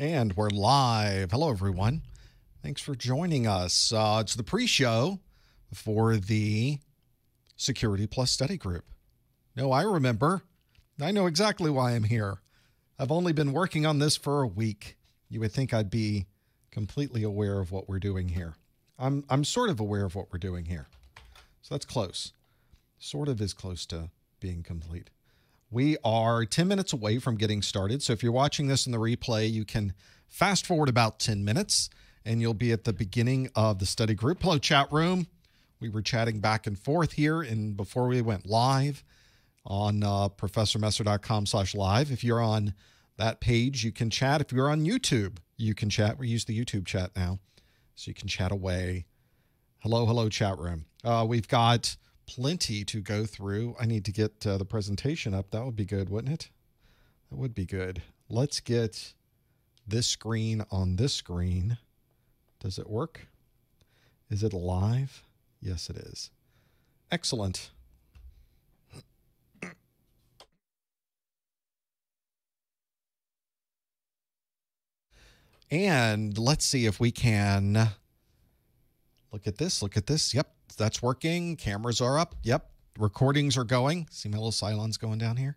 And we're live. Hello, everyone. Thanks for joining us. Uh, it's the pre show for the Security Plus Study Group. No, I remember. I know exactly why I'm here. I've only been working on this for a week. You would think I'd be completely aware of what we're doing here. I'm, I'm sort of aware of what we're doing here. So that's close. Sort of is close to being complete. We are 10 minutes away from getting started. So if you're watching this in the replay, you can fast forward about 10 minutes and you'll be at the beginning of the study group. Hello, chat room. We were chatting back and forth here and before we went live on uh, professormesser.com slash live. If you're on that page, you can chat. If you're on YouTube, you can chat. We use the YouTube chat now, so you can chat away. Hello, hello, chat room. Uh, we've got plenty to go through. I need to get uh, the presentation up. That would be good, wouldn't it? That would be good. Let's get this screen on this screen. Does it work? Is it live? Yes, it is. Excellent. And let's see if we can look at this. Look at this. Yep, that's working. Cameras are up. Yep, recordings are going. See my little Cylons going down here?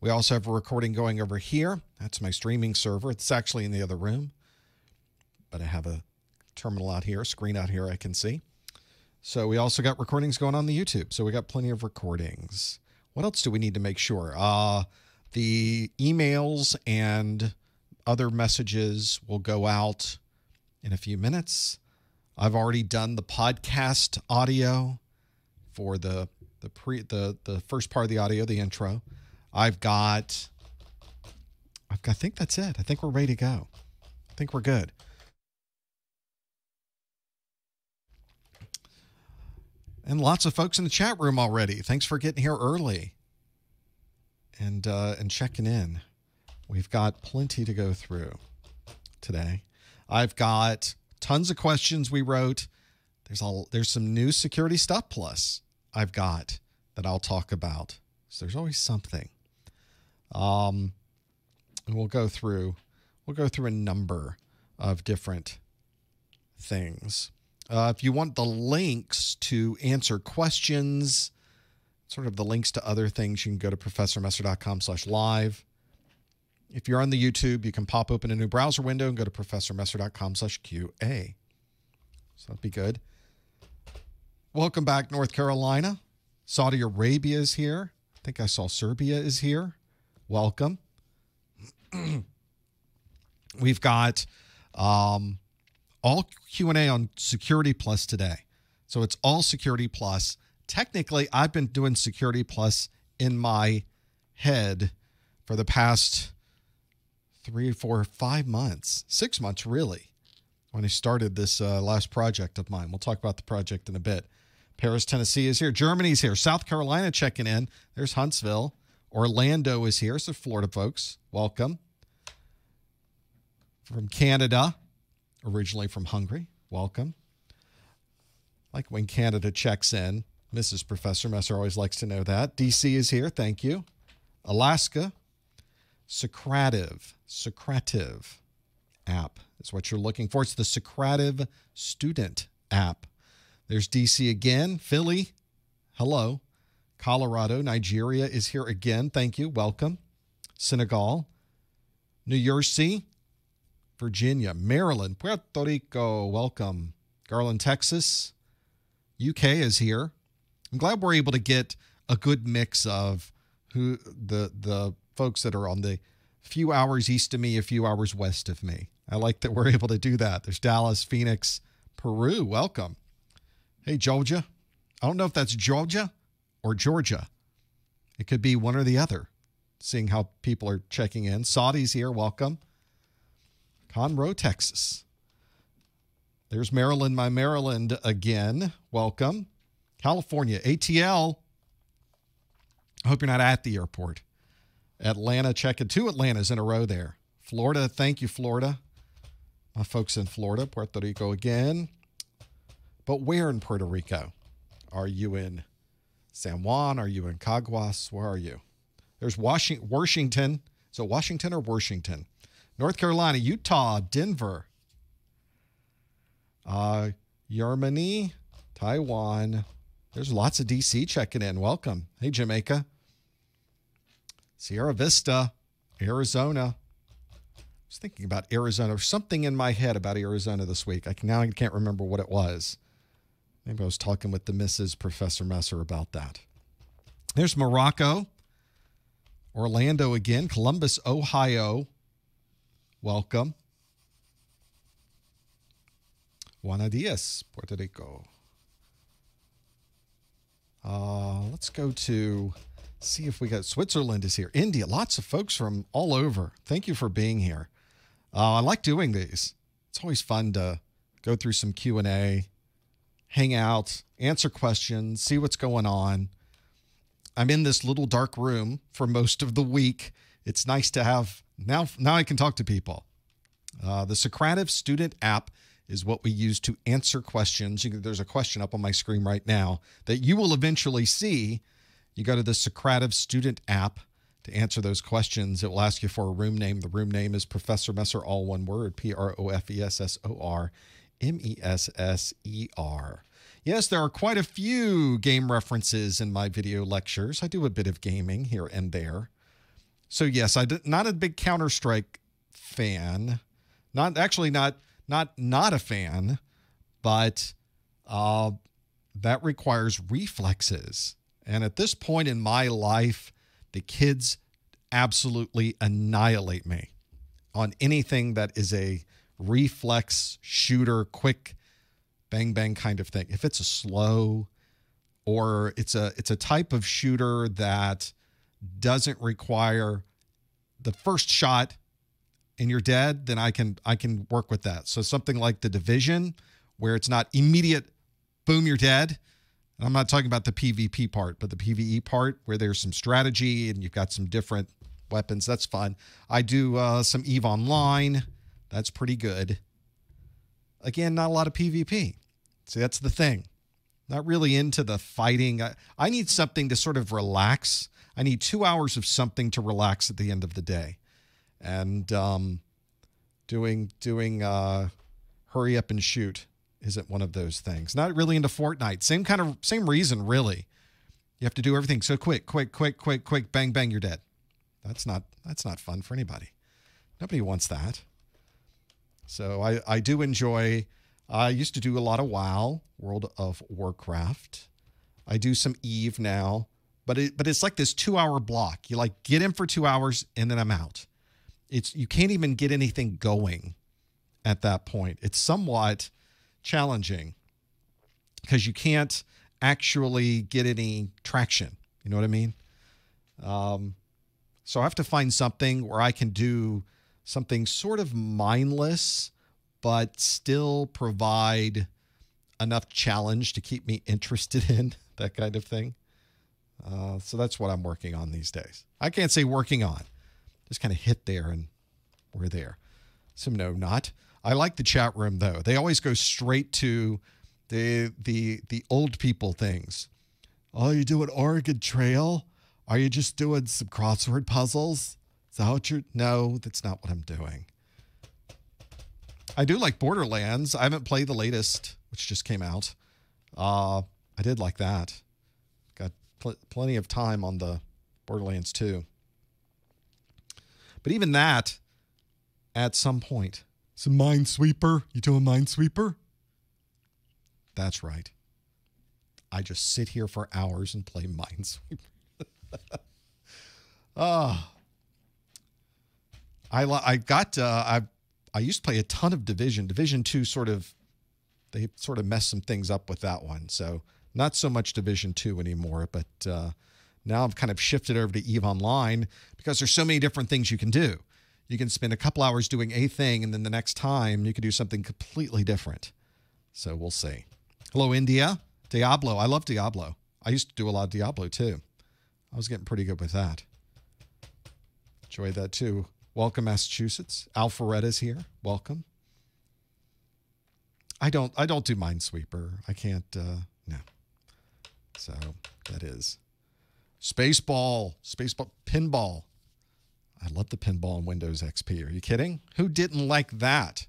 We also have a recording going over here. That's my streaming server. It's actually in the other room, but I have a terminal out here, screen out here I can see. So we also got recordings going on the YouTube. So we got plenty of recordings. What else do we need to make sure? Uh, the emails and other messages will go out in a few minutes. I've already done the podcast audio for the the pre the the first part of the audio, the intro. I've got I've got, I think that's it. I think we're ready to go. I think we're good. And lots of folks in the chat room already. Thanks for getting here early and uh, and checking in. We've got plenty to go through today. I've got tons of questions we wrote. There's all there's some new security stuff plus I've got that I'll talk about. So there's always something. Um and we'll go through we'll go through a number of different things. Uh, if you want the links to answer questions, sort of the links to other things, you can go to professormesser.com slash live. If you're on the YouTube, you can pop open a new browser window and go to professormesser.com slash QA. So that'd be good. Welcome back, North Carolina. Saudi Arabia is here. I think I saw Serbia is here. Welcome. We've got um, all Q&A on Security Plus today. So it's all Security Plus. Technically, I've been doing Security Plus in my head for the past three, four, five months, six months really, when I started this uh, last project of mine. We'll talk about the project in a bit. Paris, Tennessee is here. Germany's here. South Carolina checking in. There's Huntsville. Orlando is here. So, Florida folks, welcome. From Canada, originally from Hungary, welcome. Like when Canada checks in. Mrs. Professor Messer always likes to know that. DC is here. Thank you. Alaska, Socrative, Socrative app is what you're looking for. It's the Socrative Student app. There's DC again, Philly, hello. Colorado, Nigeria is here again. Thank you. Welcome. Senegal, New Jersey, Virginia, Maryland, Puerto Rico, welcome. Garland, Texas, UK is here. I'm glad we're able to get a good mix of who the the folks that are on the few hours east of me, a few hours west of me. I like that we're able to do that. There's Dallas, Phoenix, Peru. Welcome. Hey, Georgia. I don't know if that's Georgia or Georgia. It could be one or the other, seeing how people are checking in. Saudi's here. Welcome. Conroe, Texas. There's Maryland, my Maryland again. Welcome. California, ATL. I hope you're not at the airport. Atlanta checking two Atlantas in a row there. Florida, thank you, Florida. My folks in Florida, Puerto Rico again. But where in Puerto Rico? Are you in San Juan? Are you in Caguas? Where are you? There's Washington. Washington. So Washington or Washington? North Carolina, Utah, Denver, uh, Germany, Taiwan. There's lots of DC checking in. Welcome. Hey, Jamaica. Sierra Vista, Arizona. I was thinking about Arizona. There's something in my head about Arizona this week. I can, now I can't remember what it was. Maybe I was talking with the Mrs. Professor Messer about that. There's Morocco, Orlando again, Columbus, Ohio. Welcome. Buenos dias, Puerto Rico. Uh, let's go to see if we got Switzerland is here. India, lots of folks from all over. Thank you for being here. Uh, I like doing these. It's always fun to go through some Q and A, hang out, answer questions, see what's going on. I'm in this little dark room for most of the week. It's nice to have now. Now I can talk to people. Uh, the Socrative student app is what we use to answer questions. Can, there's a question up on my screen right now that you will eventually see. You go to the Socrative student app to answer those questions. It will ask you for a room name. The room name is Professor Messer, all one word P R O F E S S O R M E S S E R. Yes, there are quite a few game references in my video lectures. I do a bit of gaming here and there. So yes, I'm not a big Counter Strike fan. Not actually not not not a fan, but uh, that requires reflexes. And at this point in my life, the kids absolutely annihilate me on anything that is a reflex shooter, quick bang bang kind of thing. If it's a slow or it's a it's a type of shooter that doesn't require the first shot and you're dead, then I can I can work with that. So something like the division, where it's not immediate, boom, you're dead. And I'm not talking about the PvP part, but the PvE part where there's some strategy and you've got some different weapons. That's fun. I do uh, some Eve Online. That's pretty good. Again, not a lot of PvP. See, that's the thing. Not really into the fighting. I, I need something to sort of relax. I need two hours of something to relax at the end of the day and um, doing doing uh, hurry up and shoot isn't one of those things. Not really into Fortnite. Same kind of same reason, really. You have to do everything so quick, quick, quick, quick, quick, bang, bang, you're dead. That's not that's not fun for anybody. Nobody wants that. So I I do enjoy. I used to do a lot of WoW, World of Warcraft. I do some Eve now, but it but it's like this two hour block. You like get in for two hours and then I'm out it's you can't even get anything going at that point. It's somewhat challenging because you can't actually get any traction. You know what I mean? Um, so I have to find something where I can do something sort of mindless, but still provide enough challenge to keep me interested in that kind of thing. Uh, so that's what I'm working on these days. I can't say working on just kind of hit there and we're there. So no, not. I like the chat room though. They always go straight to the the the old people things. Oh, you doing Oregon Trail? Are you just doing some crossword puzzles? Is that what you're? No, that's not what I'm doing. I do like Borderlands. I haven't played the latest, which just came out. Uh, I did like that. Got pl- plenty of time on the Borderlands 2. But even that, at some point, a minesweeper. You doing minesweeper? That's right. I just sit here for hours and play minesweeper. Ah. I I got uh, I I used to play a ton of Division. Division Two sort of they sort of messed some things up with that one. So not so much Division Two anymore, but uh, now I've kind of shifted over to Eve Online because there's so many different things you can do. You can spend a couple hours doing a thing, and then the next time you could do something completely different. So we'll see. Hello, India. Diablo. I love Diablo. I used to do a lot of Diablo too. I was getting pretty good with that. Enjoy that too. Welcome, Massachusetts. Alpharetta's here. Welcome. I don't I don't do Minesweeper. I can't uh no. So that is Spaceball, Spaceball, Pinball. I love the pinball in Windows XP. Are you kidding? Who didn't like that?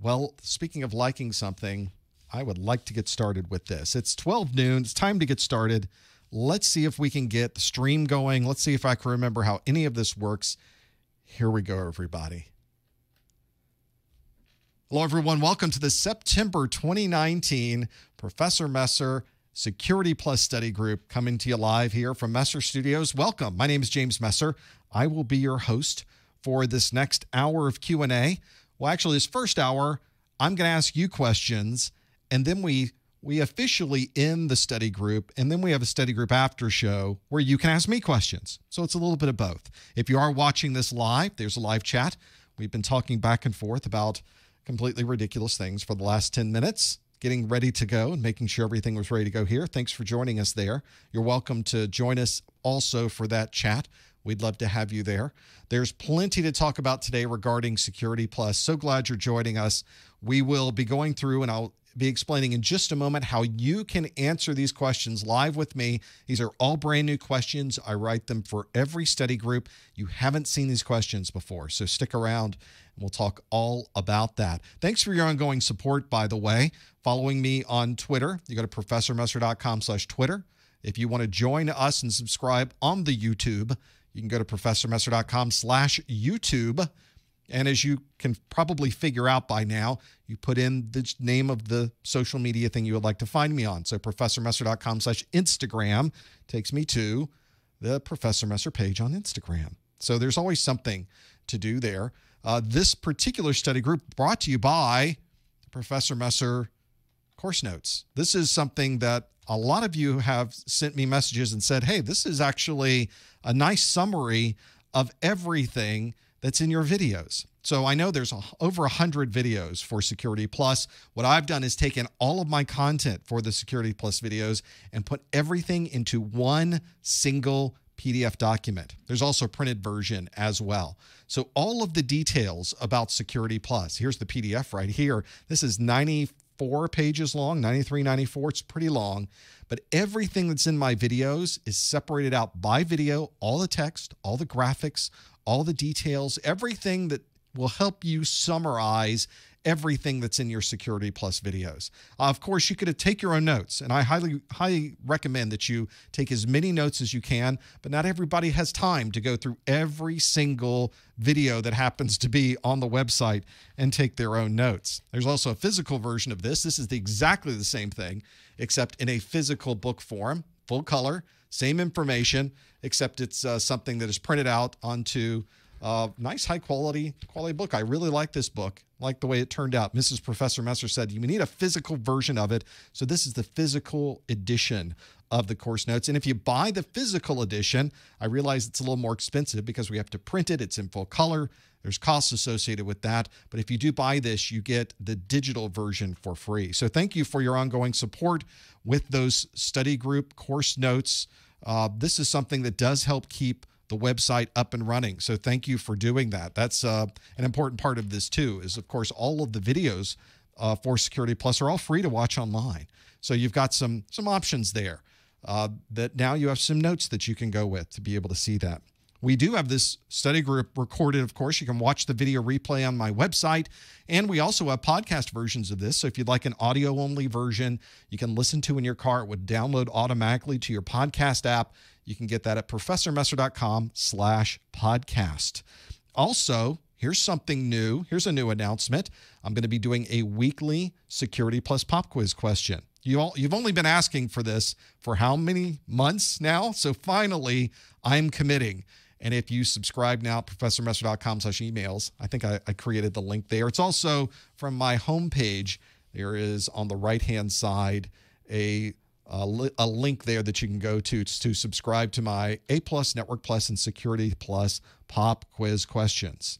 Well, speaking of liking something, I would like to get started with this. It's 12 noon. It's time to get started. Let's see if we can get the stream going. Let's see if I can remember how any of this works. Here we go, everybody. Hello, everyone. Welcome to the September 2019 Professor Messer Security Plus Study Group coming to you live here from Messer Studios. Welcome. My name is James Messer. I will be your host for this next hour of Q&A. Well, actually, this first hour, I'm going to ask you questions, and then we we officially end the study group, and then we have a study group after show where you can ask me questions. So it's a little bit of both. If you are watching this live, there's a live chat. We've been talking back and forth about completely ridiculous things for the last 10 minutes getting ready to go and making sure everything was ready to go here. Thanks for joining us there. You're welcome to join us also for that chat. We'd love to have you there. There's plenty to talk about today regarding Security Plus. So glad you're joining us. We will be going through, and I'll be explaining in just a moment how you can answer these questions live with me. These are all brand new questions. I write them for every study group. You haven't seen these questions before, so stick around and we'll talk all about that. Thanks for your ongoing support, by the way. Following me on Twitter, you go to professormesser.com slash Twitter. If you want to join us and subscribe on the YouTube, you can go to professormesser.com slash YouTube. And as you can probably figure out by now, you put in the name of the social media thing you would like to find me on. So professormesser.com slash Instagram takes me to the Professor Messer page on Instagram. So there's always something to do there. Uh, this particular study group brought to you by Professor Messer course notes. This is something that a lot of you have sent me messages and said, hey, this is actually a nice summary of everything that's in your videos. So I know there's a, over 100 videos for Security Plus. What I've done is taken all of my content for the Security Plus videos and put everything into one single PDF document. There's also a printed version as well. So all of the details about Security Plus, here's the PDF right here. This is 94 pages long, 93, 94. It's pretty long, but everything that's in my videos is separated out by video, all the text, all the graphics, all the details, everything that will help you summarize everything that's in your Security Plus videos. Uh, of course, you could take your own notes, and I highly, highly recommend that you take as many notes as you can, but not everybody has time to go through every single video that happens to be on the website and take their own notes. There's also a physical version of this. This is the, exactly the same thing, except in a physical book form, full color, same information, except it's uh, something that is printed out onto uh, nice high quality quality book. I really like this book. Like the way it turned out. Mrs. Professor Messer said you need a physical version of it. So this is the physical edition of the course notes. And if you buy the physical edition, I realize it's a little more expensive because we have to print it. It's in full color. There's costs associated with that. But if you do buy this, you get the digital version for free. So thank you for your ongoing support with those study group course notes. Uh, this is something that does help keep the website up and running. So thank you for doing that. That's uh, an important part of this too. Is of course all of the videos uh, for Security Plus are all free to watch online. So you've got some some options there. Uh, that now you have some notes that you can go with to be able to see that. We do have this study group recorded, of course. You can watch the video replay on my website. And we also have podcast versions of this. So if you'd like an audio only version, you can listen to in your car. It would download automatically to your podcast app. You can get that at professormesser.com slash podcast. Also, here's something new. Here's a new announcement. I'm going to be doing a weekly Security Plus pop quiz question. You all, you've only been asking for this for how many months now? So finally, I'm committing. And if you subscribe now, professormesser.com slash emails, I think I, I, created the link there. It's also from my homepage. There is on the right hand side a, a, a link there that you can go to to subscribe to my A Plus, Network Plus, and Security Plus pop quiz questions.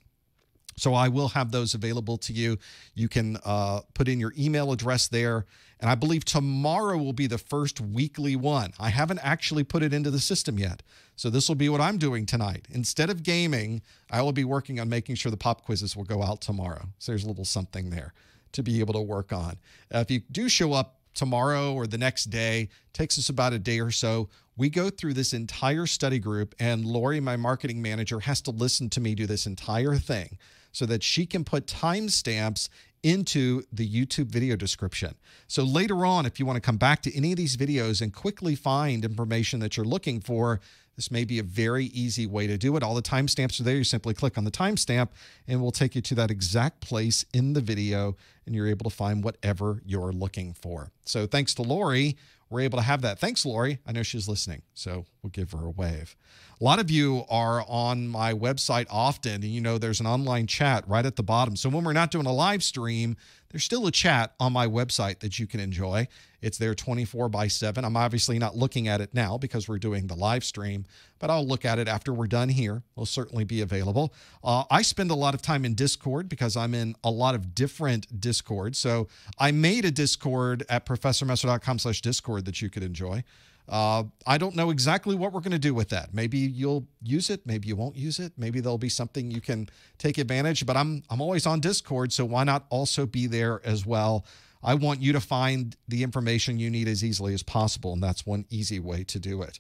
So I will have those available to you. You can uh, put in your email address there. And I believe tomorrow will be the first weekly one. I haven't actually put it into the system yet. So this will be what I'm doing tonight. Instead of gaming, I will be working on making sure the pop quizzes will go out tomorrow. So there's a little something there to be able to work on. Uh, if you do show up tomorrow or the next day. takes us about a day or so. We go through this entire study group, and Lori, my marketing manager, has to listen to me do this entire thing so that she can put timestamps into the YouTube video description. So later on, if you want to come back to any of these videos and quickly find information that you're looking for, this may be a very easy way to do it. All the timestamps are there. You simply click on the timestamp and we'll take you to that exact place in the video and you're able to find whatever you're looking for. So thanks to Lori, we're able to have that. Thanks, Lori. I know she's listening, so we'll give her a wave. A lot of you are on my website often, and you know there's an online chat right at the bottom. So when we're not doing a live stream, there's still a chat on my website that you can enjoy. It's there 24 by 7. I'm obviously not looking at it now because we're doing the live stream, but I'll look at it after we're done here. It'll certainly be available. Uh, I spend a lot of time in Discord because I'm in a lot of different Discords. So I made a Discord at professormesser.com slash Discord that you could enjoy. Uh, I don't know exactly what we're going to do with that. Maybe you'll use it, maybe you won't use it. Maybe there'll be something you can take advantage. But I'm I'm always on Discord, so why not also be there as well? I want you to find the information you need as easily as possible, and that's one easy way to do it.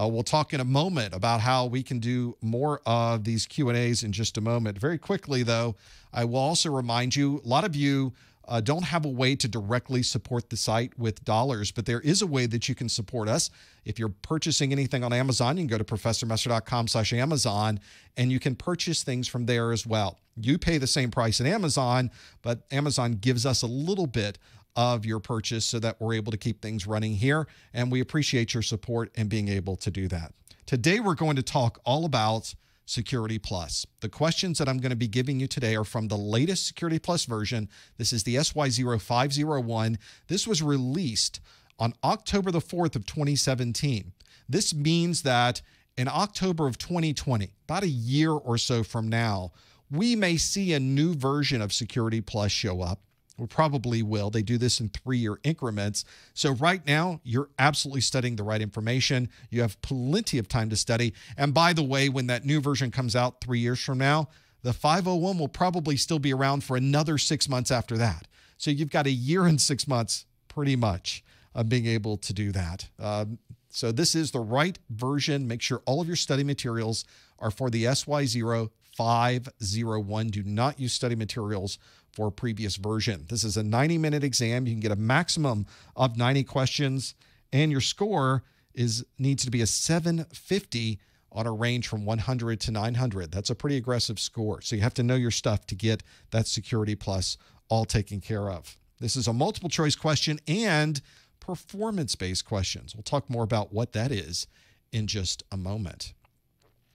Uh, we'll talk in a moment about how we can do more of these Q and A's in just a moment. Very quickly, though, I will also remind you: a lot of you uh, don't have a way to directly support the site with dollars, but there is a way that you can support us. If you're purchasing anything on Amazon, you can go to professormesser.com slash Amazon and you can purchase things from there as well. You pay the same price at Amazon, but Amazon gives us a little bit of your purchase so that we're able to keep things running here. And we appreciate your support and being able to do that. Today, we're going to talk all about Security Plus. The questions that I'm going to be giving you today are from the latest Security Plus version. This is the SY0501. This was released on October the 4th of 2017. This means that in October of 2020, about a year or so from now, we may see a new version of Security Plus show up. We probably will. They do this in three year increments. So, right now, you're absolutely studying the right information. You have plenty of time to study. And by the way, when that new version comes out three years from now, the 501 will probably still be around for another six months after that. So, you've got a year and six months pretty much of being able to do that. Um, so, this is the right version. Make sure all of your study materials are for the SY0 501. Do not use study materials for previous version. This is a 90 minute exam. You can get a maximum of 90 questions, and your score is needs to be a 750 on a range from 100 to 900. That's a pretty aggressive score. So you have to know your stuff to get that Security Plus all taken care of. This is a multiple choice question and performance based questions. We'll talk more about what that is in just a moment.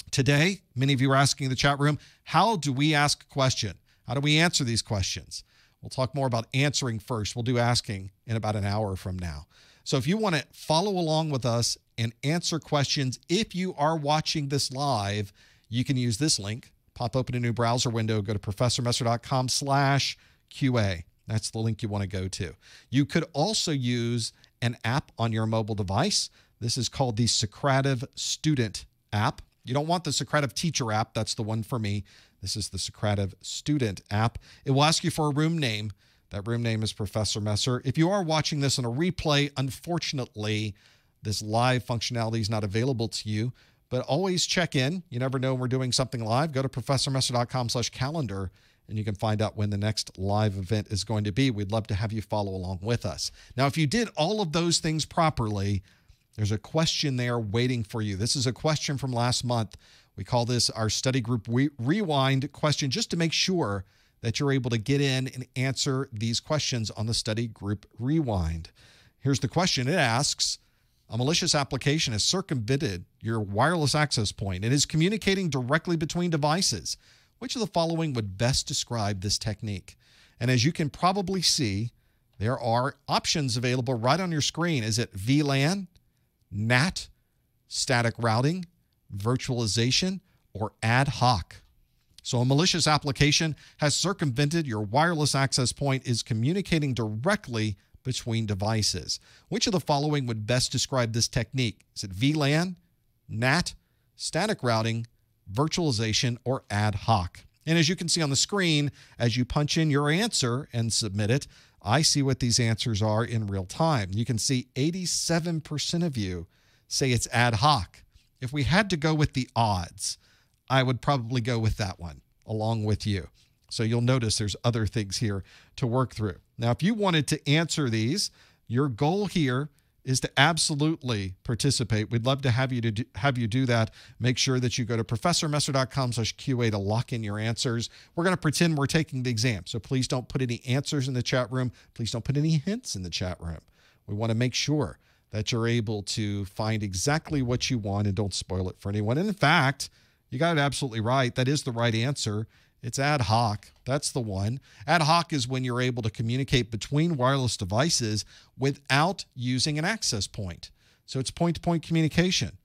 Today, many of you are asking in the chat room, how do we ask a question? How do we answer these questions? We'll talk more about answering first. We'll do asking in about an hour from now. So if you want to follow along with us and answer questions, if you are watching this live, you can use this link. Pop open a new browser window, go to professormesser.com slash QA. That's the link you want to go to. You could also use an app on your mobile device. This is called the Socrative Student app. You don't want the Socrative Teacher app. That's the one for me. This is the Socrative Student app. It will ask you for a room name. That room name is Professor Messer. If you are watching this on a replay, unfortunately, this live functionality is not available to you. But always check in. You never know when we're doing something live. Go to professormesser.com slash calendar and you can find out when the next live event is going to be. We'd love to have you follow along with us. Now, if you did all of those things properly, there's a question there waiting for you. This is a question from last month we call this our study group re- rewind question just to make sure that you're able to get in and answer these questions on the study group rewind. Here's the question it asks A malicious application has circumvented your wireless access point and is communicating directly between devices. Which of the following would best describe this technique? And as you can probably see, there are options available right on your screen. Is it VLAN, NAT, static routing, virtualization, or ad hoc. So, a malicious application has circumvented your wireless access point, is communicating directly between devices. Which of the following would best describe this technique? Is it VLAN, NAT, static routing, virtualization, or ad hoc? And as you can see on the screen, as you punch in your answer and submit it, I see what these answers are in real time. You can see 87% of you say it's ad hoc. If we had to go with the odds, I would probably go with that one along with you. So you'll notice there's other things here to work through. Now, if you wanted to answer these, your goal here is to absolutely participate. We'd love to have you to do, have you do that. Make sure that you go to professormesser.com/qa to lock in your answers. We're going to pretend we're taking the exam, so please don't put any answers in the chat room. Please don't put any hints in the chat room. We want to make sure that you're able to find exactly what you want and don't spoil it for anyone. And in fact, you got it absolutely right. That is the right answer. It's ad hoc. That's the one. Ad hoc is when you're able to communicate between wireless devices without using an access point. So it's point to point communication.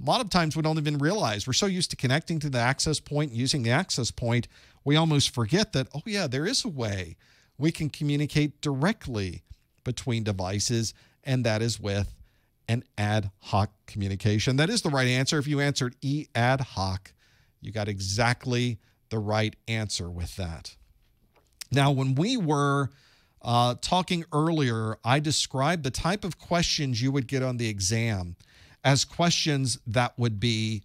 A lot of times we don't even realize we're so used to connecting to the access point and using the access point, we almost forget that, oh, yeah, there is a way we can communicate directly between devices, and that is with an ad hoc communication. That is the right answer. If you answered E ad hoc, you got exactly the right answer with that. Now, when we were uh, talking earlier, I described the type of questions you would get on the exam as questions that would be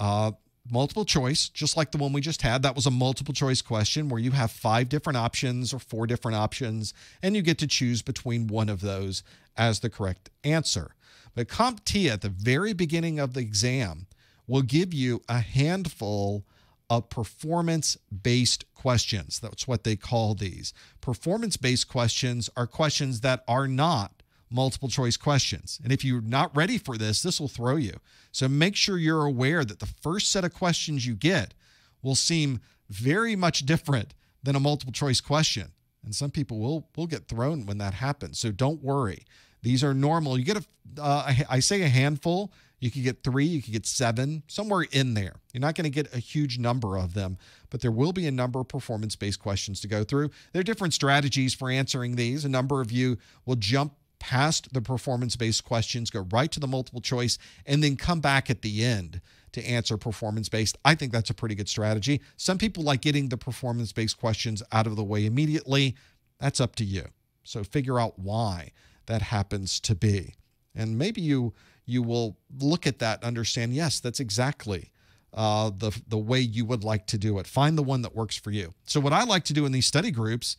uh, multiple choice, just like the one we just had. That was a multiple choice question where you have five different options or four different options, and you get to choose between one of those as the correct answer. But CompTIA at the very beginning of the exam will give you a handful of performance based questions. That's what they call these. Performance based questions are questions that are not multiple choice questions. And if you're not ready for this, this will throw you. So make sure you're aware that the first set of questions you get will seem very much different than a multiple choice question. And some people will will get thrown when that happens. So don't worry. These are normal. You get a uh, I say a handful you could get three, you could get seven, somewhere in there. You're not going to get a huge number of them, but there will be a number of performance based questions to go through. There are different strategies for answering these. A number of you will jump past the performance based questions, go right to the multiple choice, and then come back at the end to answer performance based. I think that's a pretty good strategy. Some people like getting the performance based questions out of the way immediately. That's up to you. So figure out why that happens to be. And maybe you you will look at that understand, yes, that's exactly uh, the, the way you would like to do it. Find the one that works for you. So, what I like to do in these study groups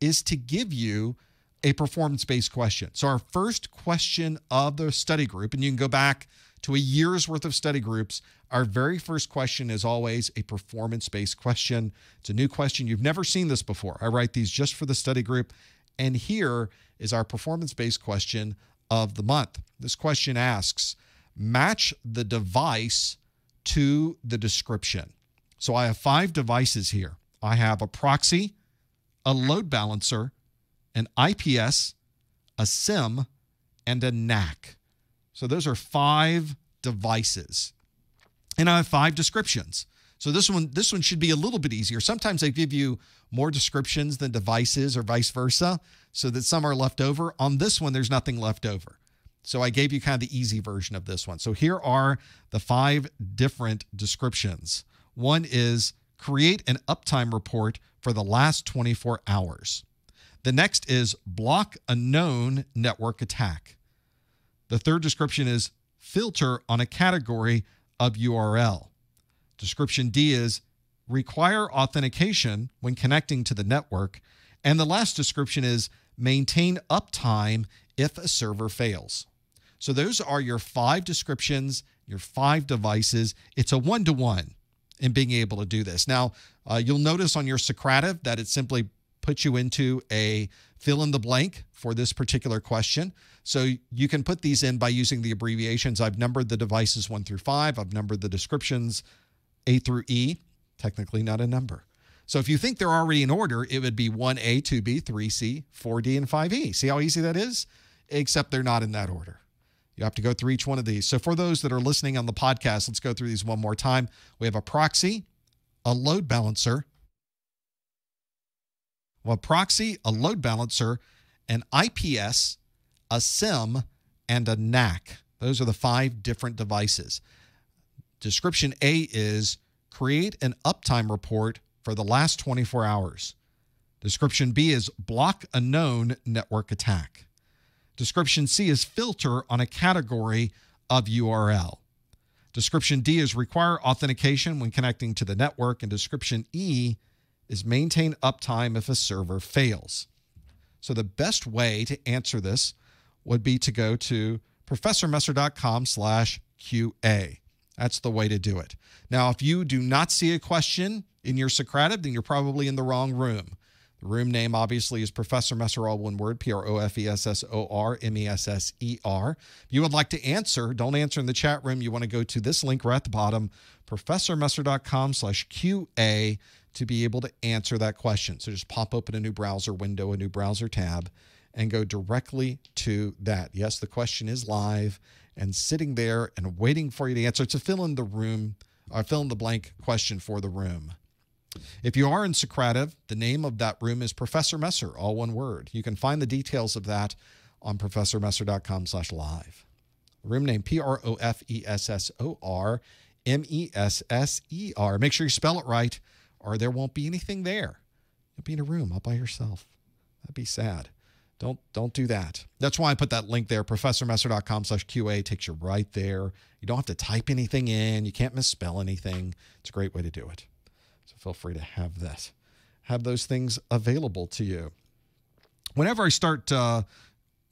is to give you a performance based question. So, our first question of the study group, and you can go back to a year's worth of study groups, our very first question is always a performance based question. It's a new question. You've never seen this before. I write these just for the study group. And here is our performance based question of the month. This question asks match the device to the description. So I have five devices here. I have a proxy, a load balancer, an IPS, a SIEM, and a NAC. So those are five devices. And I have five descriptions. So this one this one should be a little bit easier. Sometimes they give you more descriptions than devices or vice versa so that some are left over. On this one, there's nothing left over. So I gave you kind of the easy version of this one. So here are the five different descriptions. One is create an uptime report for the last 24 hours. The next is block a known network attack. The third description is filter on a category of URL. Description D is require authentication when connecting to the network. And the last description is maintain uptime if a server fails. So those are your five descriptions, your five devices. It's a one to one in being able to do this. Now, uh, you'll notice on your Socrative that it simply puts you into a fill in the blank for this particular question. So you can put these in by using the abbreviations. I've numbered the devices one through five, I've numbered the descriptions A through E, technically not a number. So if you think they're already in order, it would be 1A, 2B, 3C, 4D, and 5E. See how easy that is? Except they're not in that order. You have to go through each one of these. So for those that are listening on the podcast, let's go through these one more time. We have a proxy, a load balancer, well, a proxy, a load balancer, an IPS, a SIEM, and a NAC. Those are the five different devices. Description A is create an uptime report for the last 24 hours. Description B is block a known network attack. Description C is filter on a category of URL. Description D is require authentication when connecting to the network, and description E is maintain uptime if a server fails. So the best way to answer this would be to go to professormesser.com slash QA. That's the way to do it. Now, if you do not see a question in your Socrative, then you're probably in the wrong room. The room name obviously is Professor Messer, all one word, P R O F E S S O R M E S S E R. If you would like to answer, don't answer in the chat room. You want to go to this link right at the bottom, professormesser.com slash QA to be able to answer that question. So just pop open a new browser window, a new browser tab, and go directly to that. Yes, the question is live and sitting there and waiting for you to answer to fill in the room or fill in the blank question for the room. If you are in Socrative, the name of that room is Professor Messer, all one word. You can find the details of that on professormesser.com slash live. Room name P-R-O-F-E-S-S-O-R M-E-S-S-E-R. Make sure you spell it right or there won't be anything there. You'll be in a room all by yourself. That'd be sad. Don't don't do that. That's why I put that link there, professormesser.com slash QA takes you right there. You don't have to type anything in. You can't misspell anything. It's a great way to do it. So feel free to have that, have those things available to you. Whenever I start uh,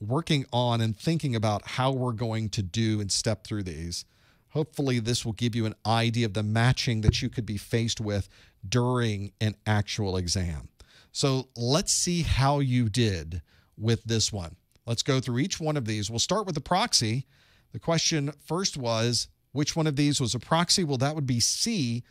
working on and thinking about how we're going to do and step through these, hopefully this will give you an idea of the matching that you could be faced with during an actual exam. So let's see how you did with this one. Let's go through each one of these. We'll start with the proxy. The question first was which one of these was a proxy? Well, that would be C,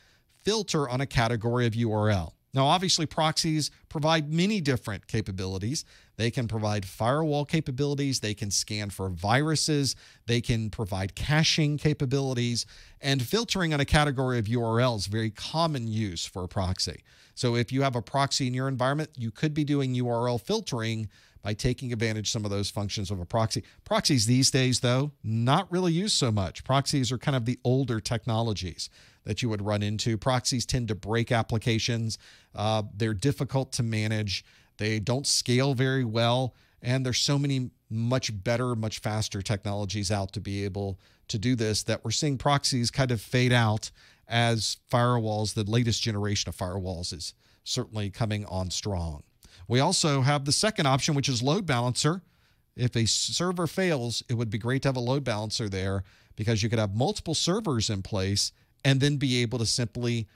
filter on a category of URL. Now, obviously, proxies provide many different capabilities. They can provide firewall capabilities, they can scan for viruses, they can provide caching capabilities, and filtering on a category of URLs very common use for a proxy. So if you have a proxy in your environment, you could be doing URL filtering by taking advantage some of those functions of a proxy. Proxies these days, though, not really used so much. Proxies are kind of the older technologies that you would run into. Proxies tend to break applications. Uh, they're difficult to manage. They don't scale very well. And there's so many much better, much faster technologies out to be able to do this that we're seeing proxies kind of fade out as firewalls, the latest generation of firewalls is certainly coming on strong. We also have the second option, which is load balancer. If a server fails, it would be great to have a load balancer there because you could have multiple servers in place and then be able to simply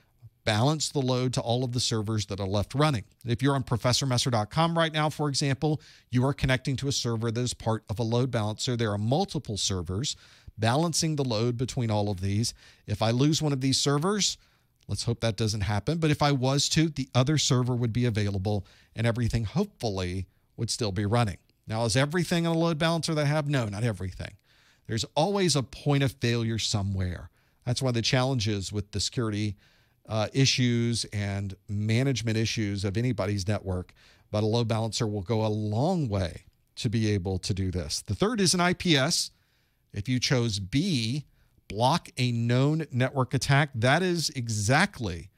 balance the load to all of the servers that are left running. If you're on professormesser.com right now, for example, you are connecting to a server that is part of a load balancer. There are multiple servers balancing the load between all of these. If I lose one of these servers, let's hope that doesn't happen. But if I was to, the other server would be available and everything hopefully would still be running. Now, is everything on a load balancer that I have? No, not everything. There's always a point of failure somewhere. That's one of the challenges with the security uh, issues and management issues of anybody's network. But a load balancer will go a long way to be able to do this. The third is an IPS. If you chose B, block a known network attack, that is exactly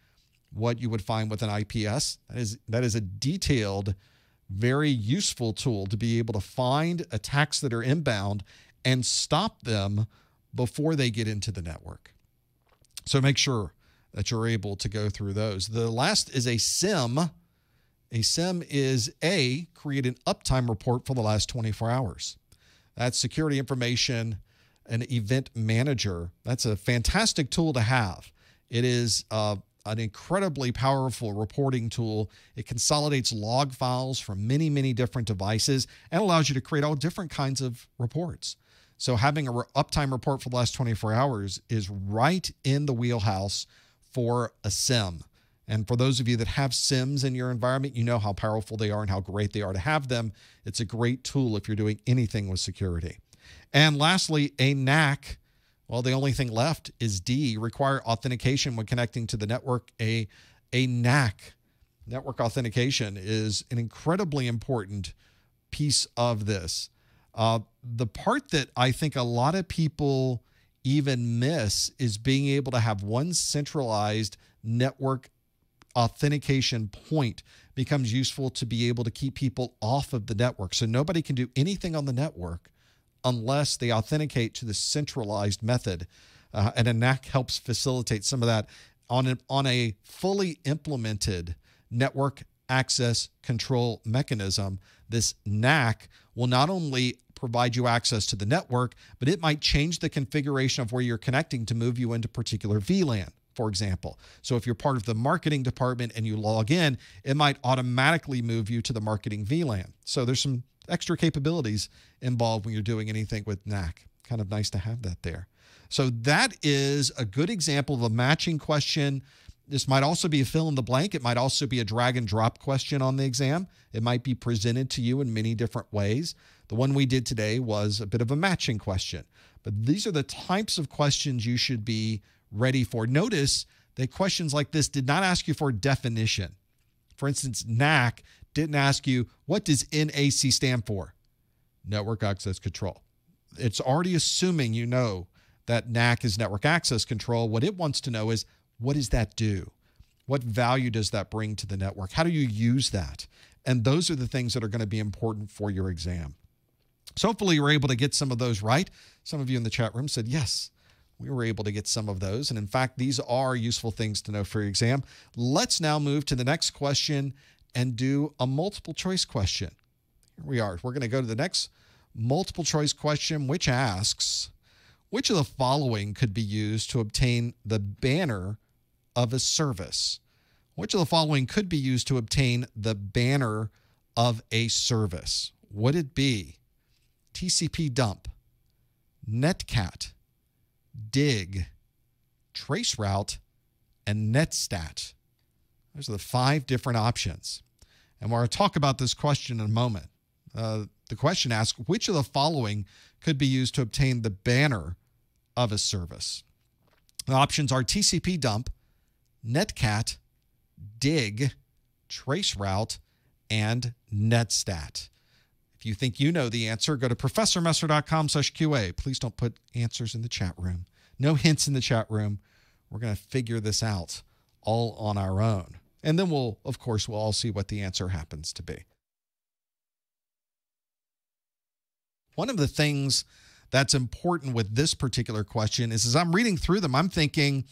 what you would find with an IPS. That is that is a detailed, very useful tool to be able to find attacks that are inbound and stop them before they get into the network. So make sure that you're able to go through those. The last is a SIEM. A SIEM is A, create an uptime report for the last 24 hours. That's security information, an event manager. That's a fantastic tool to have. It is uh, an incredibly powerful reporting tool. It consolidates log files from many, many different devices and allows you to create all different kinds of reports. So having a uptime report for the last 24 hours is right in the wheelhouse for a SIEM. And for those of you that have SIEMs in your environment, you know how powerful they are and how great they are to have them. It's a great tool if you're doing anything with security. And lastly, a NAC. Well, the only thing left is D, require authentication when connecting to the network. A, a NAC, network authentication, is an incredibly important piece of this. Uh, the part that I think a lot of people even miss is being able to have one centralized network authentication point becomes useful to be able to keep people off of the network. So nobody can do anything on the network unless they authenticate to the centralized method. Uh, and a NAC helps facilitate some of that on a, on a fully implemented network access control mechanism. This NAC will not only provide you access to the network, but it might change the configuration of where you're connecting to move you into particular VLAN for example. So if you're part of the marketing department and you log in, it might automatically move you to the marketing VLAN. So there's some extra capabilities involved when you're doing anything with NAC. Kind of nice to have that there. So that is a good example of a matching question. This might also be a fill in the blank. It might also be a drag and drop question on the exam. It might be presented to you in many different ways. The one we did today was a bit of a matching question. But these are the types of questions you should be ready for. Notice that questions like this did not ask you for definition. For instance, NAC didn't ask you, what does NAC stand for? Network Access Control. It's already assuming you know that NAC is network access control. What it wants to know is, what does that do? What value does that bring to the network? How do you use that? And those are the things that are going to be important for your exam. So hopefully you're able to get some of those right. Some of you in the chat room said, yes, we were able to get some of those. And in fact, these are useful things to know for your exam. Let's now move to the next question and do a multiple choice question. Here we are. We're going to go to the next multiple choice question, which asks Which of the following could be used to obtain the banner of a service? Which of the following could be used to obtain the banner of a service? Would it be TCP dump, Netcat, dig, traceroute, and netstat. Those are the five different options. And we're going to talk about this question in a moment. Uh, the question asks which of the following could be used to obtain the banner of a service? The options are TCP dump, netcat, dig, traceroute, and netstat. If you think you know the answer, go to professormesser.com slash QA. Please don't put answers in the chat room. No hints in the chat room. We're going to figure this out all on our own. And then we'll, of course, we'll all see what the answer happens to be. One of the things that's important with this particular question is as I'm reading through them, I'm thinking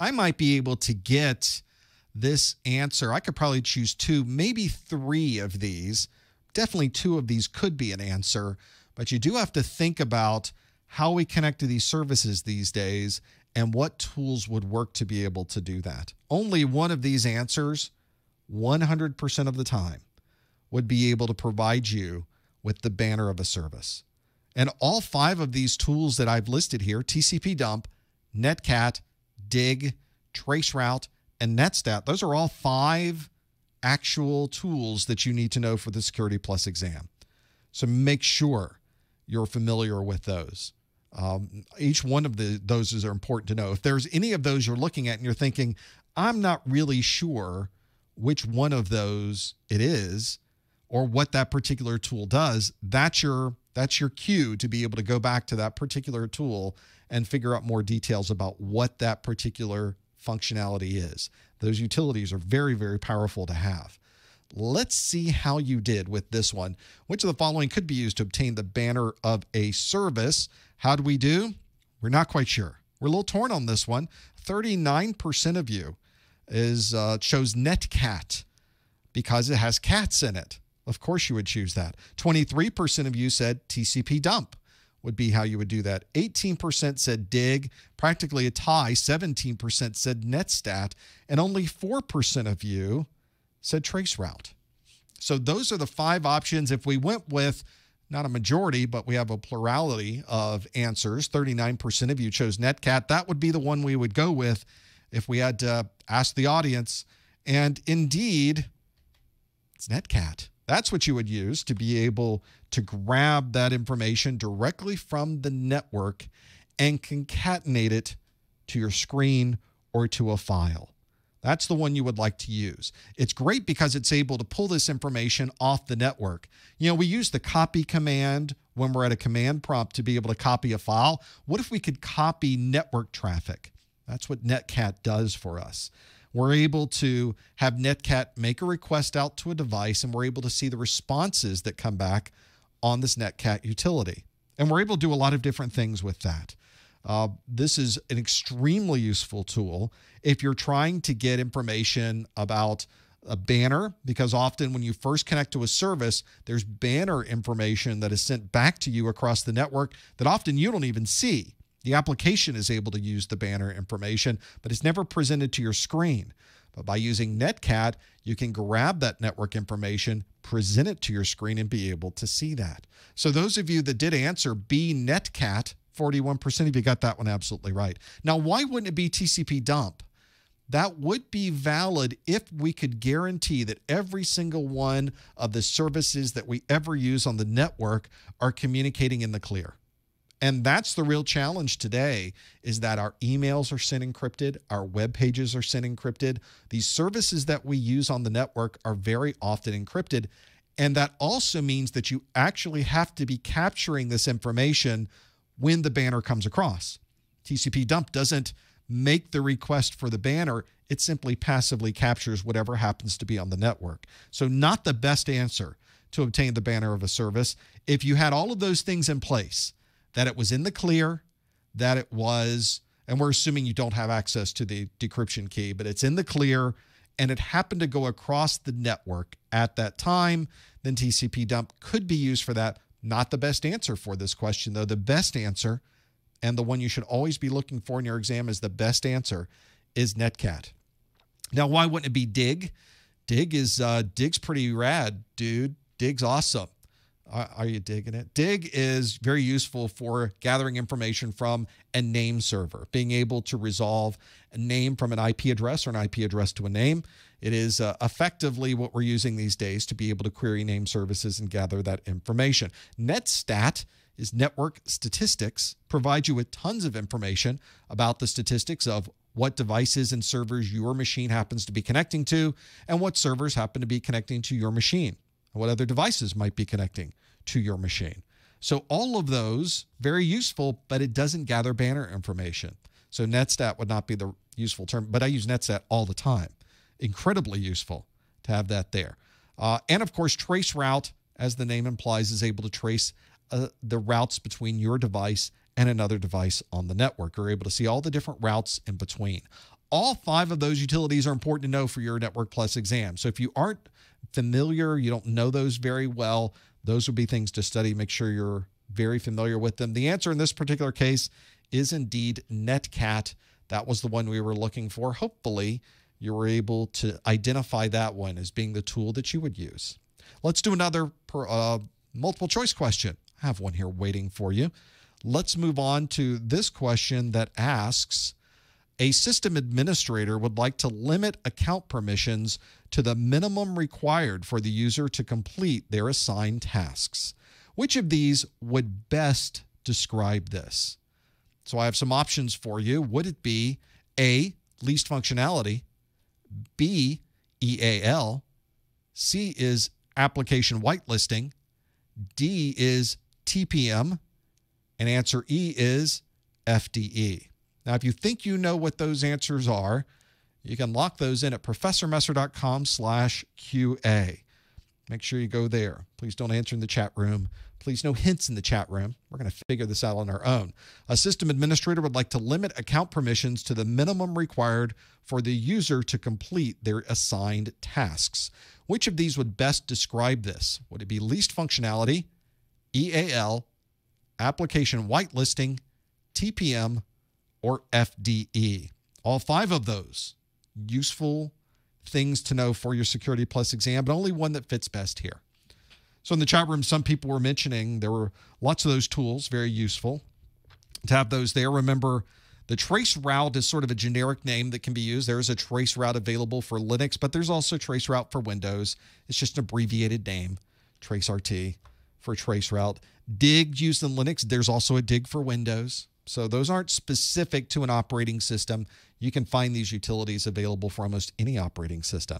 I might be able to get this answer. I could probably choose two, maybe three of these definitely two of these could be an answer, but you do have to think about how we connect to these services these days and what tools would work to be able to do that. Only one of these answers, 100% of the time, would be able to provide you with the banner of a service. And all five of these tools that I've listed here TCP dump, Netcat, Dig, Traceroute, and Netstat those are all five actual tools that you need to know for the Security Plus exam. So make sure you're familiar with those. Um, each one of the those is important to know. If there's any of those you're looking at and you're thinking, I'm not really sure which one of those it is or what that particular tool does, that's your that's your cue to be able to go back to that particular tool and figure out more details about what that particular functionality is. Those utilities are very, very powerful to have. Let's see how you did with this one. Which of the following could be used to obtain the banner of a service? How do we do? We're not quite sure. We're a little torn on this one. 39% of you is uh, chose Netcat because it has cats in it. Of course, you would choose that. 23% of you said TCP dump would be how you would do that. 18% said dig, practically a tie. 17% said netstat, and only 4% of you said traceroute. So those are the five options. If we went with not a majority, but we have a plurality of answers, 39% of you chose netcat, that would be the one we would go with if we had to ask the audience. And indeed, it's netcat. That's what you would use to be able to grab that information directly from the network and concatenate it to your screen or to a file. That's the one you would like to use. It's great because it's able to pull this information off the network. You know, we use the copy command when we're at a command prompt to be able to copy a file. What if we could copy network traffic? That's what Netcat does for us. We're able to have Netcat make a request out to a device and we're able to see the responses that come back on this Netcat utility. And we're able to do a lot of different things with that. Uh, this is an extremely useful tool if you're trying to get information about a banner because often when you first connect to a service, there's banner information that is sent back to you across the network that often you don't even see. The application is able to use the banner information, but it's never presented to your screen. But by using Netcat, you can grab that network information, present it to your screen, and be able to see that. So, those of you that did answer B Netcat, 41% of you got that one absolutely right. Now, why wouldn't it be TCP dump? That would be valid if we could guarantee that every single one of the services that we ever use on the network are communicating in the clear. And that's the real challenge today is that our emails are sent encrypted, our web pages are sent encrypted. These services that we use on the network are very often encrypted. And that also means that you actually have to be capturing this information when the banner comes across. TCP dump doesn't make the request for the banner, it simply passively captures whatever happens to be on the network. So, not the best answer to obtain the banner of a service. If you had all of those things in place, that it was in the clear, that it was, and we're assuming you don't have access to the decryption key, but it's in the clear and it happened to go across the network at that time, then TCP dump could be used for that. Not the best answer for this question, though. The best answer and the one you should always be looking for in your exam is the best answer is netcat now why wouldn't it be dig dig is uh, dig's pretty rad dude dig's awesome are you digging it? Dig is very useful for gathering information from a name server, being able to resolve a name from an IP address or an IP address to a name. It is uh, effectively what we're using these days to be able to query name services and gather that information. Netstat is network statistics, provide you with tons of information about the statistics of what devices and servers your machine happens to be connecting to and what servers happen to be connecting to your machine what other devices might be connecting to your machine. So all of those very useful, but it doesn't gather banner information. So netstat would not be the useful term, but I use netstat all the time. Incredibly useful to have that there. Uh, and of course, traceroute, as the name implies, is able to trace uh, the routes between your device and another device on the network. You're able to see all the different routes in between. All five of those utilities are important to know for your Network Plus exam. So if you aren't familiar, you don't know those very well, those would be things to study. Make sure you're very familiar with them. The answer in this particular case is indeed Netcat. That was the one we were looking for. Hopefully, you were able to identify that one as being the tool that you would use. Let's do another per, uh, multiple choice question I have one here waiting for you. Let's move on to this question that asks A system administrator would like to limit account permissions to the minimum required for the user to complete their assigned tasks. Which of these would best describe this? So I have some options for you. Would it be A, least functionality, B, EAL, C is application whitelisting, D is TPM, and answer E is FDE. Now, if you think you know what those answers are, you can lock those in at professormesser.com slash QA. Make sure you go there. Please don't answer in the chat room. Please no hints in the chat room. We're going to figure this out on our own. A system administrator would like to limit account permissions to the minimum required for the user to complete their assigned tasks. Which of these would best describe this? Would it be least functionality, EAL, application whitelisting, TPM, or FDE. All five of those useful things to know for your Security Plus exam, but only one that fits best here. So in the chat room, some people were mentioning there were lots of those tools, very useful to have those there. Remember, the trace route is sort of a generic name that can be used. There is a trace route available for Linux, but there's also trace route for Windows. It's just an abbreviated name, trace RT for trace route. Dig used in Linux, there's also a dig for Windows. So those aren't specific to an operating system. You can find these utilities available for almost any operating system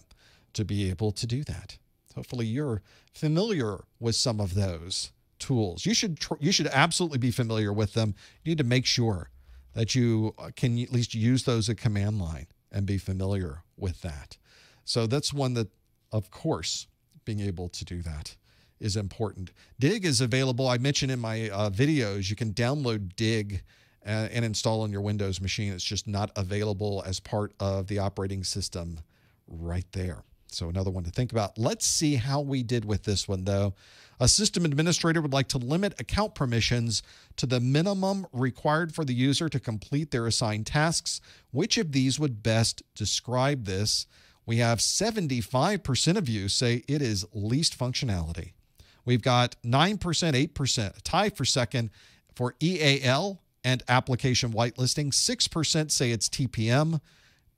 to be able to do that. Hopefully you're familiar with some of those tools. You should you should absolutely be familiar with them. You need to make sure that you uh, can at least use those at command line and be familiar with that. So that's one that, of course, being able to do that is important. Dig is available. I mentioned in my uh, videos, you can download Dig and, and install on your Windows machine. It's just not available as part of the operating system right there. So another one to think about. Let's see how we did with this one, though. A system administrator would like to limit account permissions to the minimum required for the user to complete their assigned tasks. Which of these would best describe this? We have 75% of you say it is least functionality. We've got 9%, 8%, tie for second for EAL and application whitelisting. 6% say it's TPM,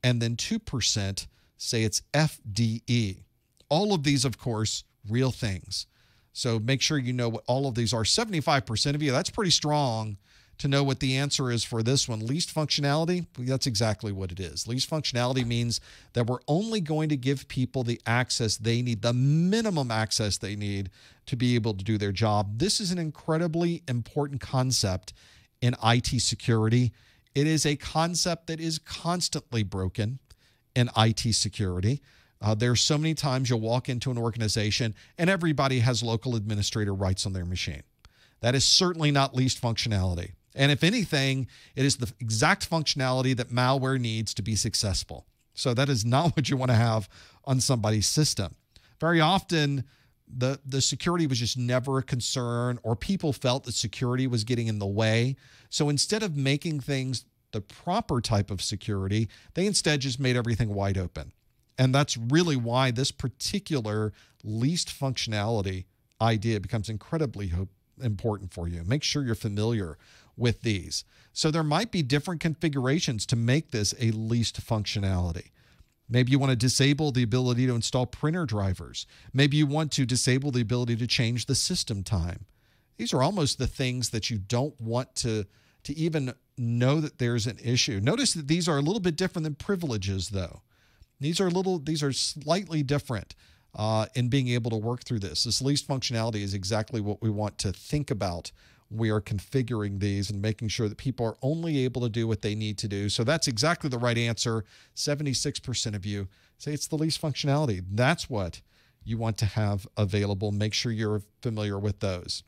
and then 2% say it's FDE. All of these, of course, real things. So make sure you know what all of these are. 75% of you, that's pretty strong to know what the answer is for this one. Least functionality, that's exactly what it is. Least functionality means that we're only going to give people the access they need, the minimum access they need to be able to do their job. This is an incredibly important concept in IT security. It is a concept that is constantly broken in IT security. Uh, there's so many times you'll walk into an organization and everybody has local administrator rights on their machine. That is certainly not least functionality. And if anything, it is the exact functionality that malware needs to be successful. So that is not what you want to have on somebody's system. Very often, the, the security was just never a concern, or people felt that security was getting in the way. So instead of making things the proper type of security, they instead just made everything wide open. And that's really why this particular least functionality idea becomes incredibly important for you. Make sure you're familiar with these. So there might be different configurations to make this a least functionality. Maybe you want to disable the ability to install printer drivers. Maybe you want to disable the ability to change the system time. These are almost the things that you don't want to, to even know that there's an issue. Notice that these are a little bit different than privileges, though. These are little, these are slightly different uh, in being able to work through this. This least functionality is exactly what we want to think about we are configuring these and making sure that people are only able to do what they need to do. So that's exactly the right answer. 76% of you say it's the least functionality. That's what you want to have available. Make sure you're familiar with those.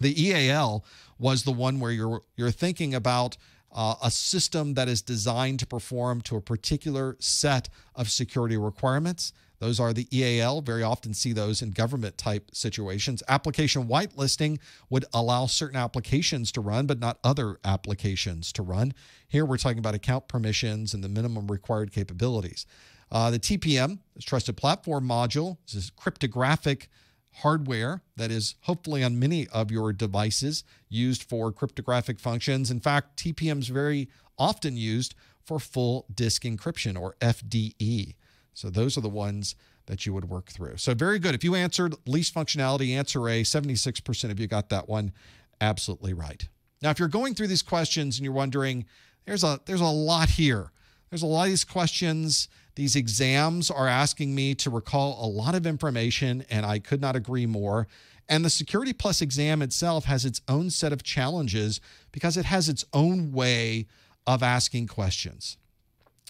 The EAL was the one where you're you're thinking about uh, a system that is designed to perform to a particular set of security requirements. Those are the EAL. Very often see those in government type situations. Application whitelisting would allow certain applications to run, but not other applications to run. Here we're talking about account permissions and the minimum required capabilities. Uh, the TPM is Trusted Platform Module. This is cryptographic hardware that is hopefully on many of your devices used for cryptographic functions. In fact, TPM is very often used for full disk encryption or FDE. So those are the ones that you would work through. So very good. If you answered least functionality, answer A, 76% of you got that one absolutely right. Now, if you're going through these questions and you're wondering, there's a there's a lot here. There's a lot of these questions. These exams are asking me to recall a lot of information, and I could not agree more. And the Security Plus exam itself has its own set of challenges because it has its own way of asking questions.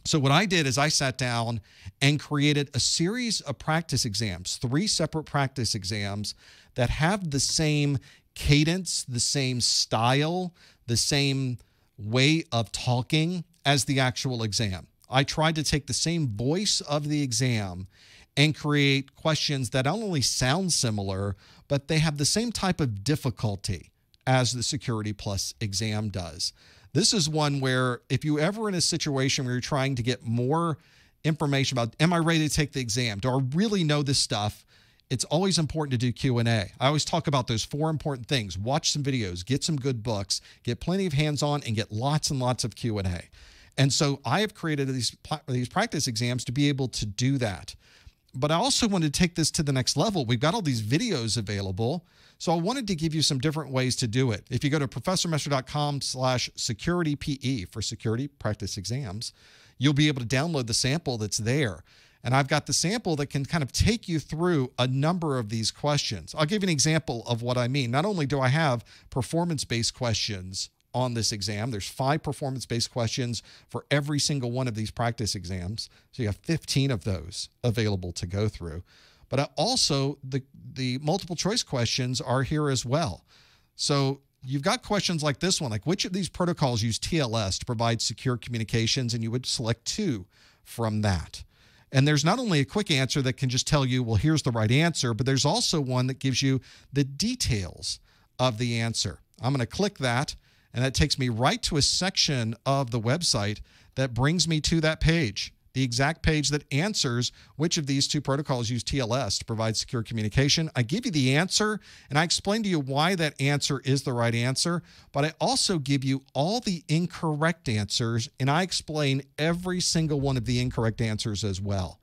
So, what I did is I sat down and created a series of practice exams, three separate practice exams that have the same cadence, the same style, the same way of talking as the actual exam. I tried to take the same voice of the exam and create questions that not only sound similar, but they have the same type of difficulty as the Security Plus exam does. This is one where if you ever in a situation where you're trying to get more information about am I ready to take the exam? Do I really know this stuff? It's always important to do Q&A. I always talk about those four important things. Watch some videos, get some good books, get plenty of hands-on and get lots and lots of Q&A. And so I have created these these practice exams to be able to do that. But I also wanted to take this to the next level. We've got all these videos available so I wanted to give you some different ways to do it. If you go to professormesser.com slash securitype for security practice exams, you'll be able to download the sample that's there. And I've got the sample that can kind of take you through a number of these questions. I'll give you an example of what I mean. Not only do I have performance based questions on this exam. There's five performance based questions for every single one of these practice exams. So you have 15 of those available to go through. But also, the, the multiple choice questions are here as well. So you've got questions like this one like which of these protocols use TLS to provide secure communications? And you would select two from that. And there's not only a quick answer that can just tell you, well, here's the right answer, but there's also one that gives you the details of the answer. I'm going to click that, and that takes me right to a section of the website that brings me to that page the exact page that answers which of these two protocols use TLS to provide secure communication. I give you the answer and I explain to you why that answer is the right answer, but I also give you all the incorrect answers and I explain every single one of the incorrect answers as well.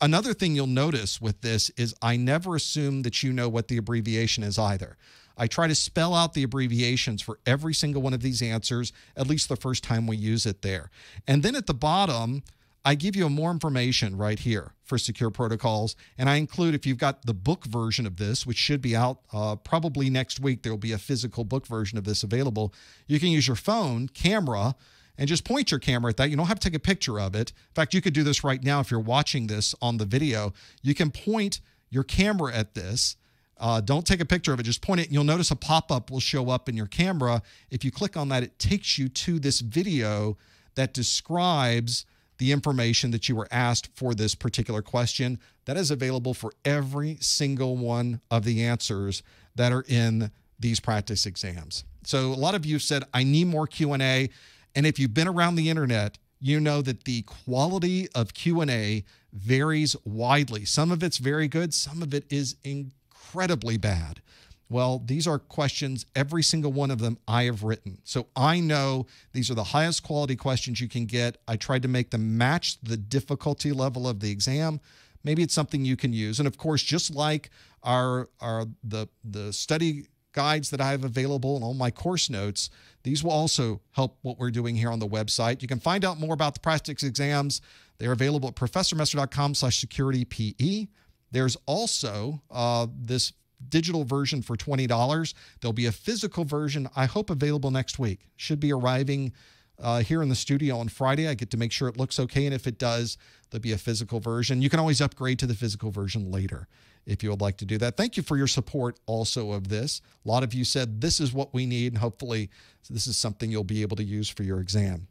Another thing you'll notice with this is I never assume that you know what the abbreviation is either. I try to spell out the abbreviations for every single one of these answers, at least the first time we use it there. And then at the bottom, I give you more information right here for secure protocols. And I include, if you've got the book version of this, which should be out uh, probably next week, there will be a physical book version of this available. You can use your phone camera and just point your camera at that. You don't have to take a picture of it. In fact, you could do this right now if you're watching this on the video. You can point your camera at this. Uh, don't take a picture of it, just point it. And you'll notice a pop up will show up in your camera. If you click on that, it takes you to this video that describes the information that you were asked for this particular question. That is available for every single one of the answers that are in these practice exams. So a lot of you said I need more Q&A and if you've been around the internet, you know that the quality of Q&A varies widely. Some of it's very good, some of it is incredibly bad. Well, these are questions, every single one of them I have written. So I know these are the highest quality questions you can get. I tried to make them match the difficulty level of the exam. Maybe it's something you can use. And of course, just like our, our the, the study guides that I have available and all my course notes, these will also help what we're doing here on the website. You can find out more about the practice exams. They're available at professormesser.com slash securitype. There's also uh, this digital version for $20. There'll be a physical version, I hope, available next week. Should be arriving uh, here in the studio on Friday. I get to make sure it looks okay. And if it does, there'll be a physical version. You can always upgrade to the physical version later if you would like to do that. Thank you for your support also of this. A lot of you said this is what we need, and hopefully this is something you'll be able to use for your exam.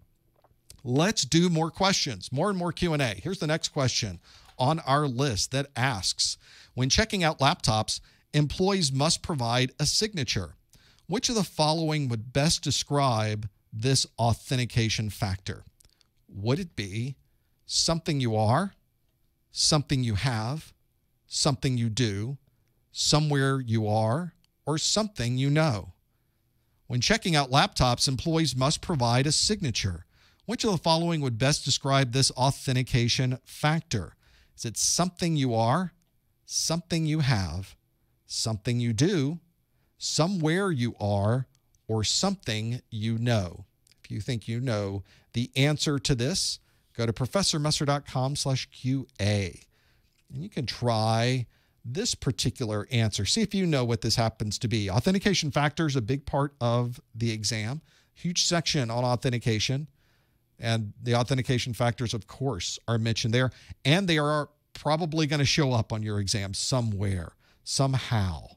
Let's do more questions, more and more Q&A. Here's the next question on our list that asks, when checking out laptops, employees must provide a signature. Which of the following would best describe this authentication factor? Would it be something you are, something you have, something you do, somewhere you are, or something you know? When checking out laptops, employees must provide a signature. Which of the following would best describe this authentication factor? Is it something you are, something you have, something you do, somewhere you are, or something you know. If you think you know the answer to this, go to professormesser.com slash QA. And you can try this particular answer. See if you know what this happens to be. Authentication factors a big part of the exam. Huge section on authentication. And the authentication factors, of course, are mentioned there. And they are probably going to show up on your exam somewhere somehow.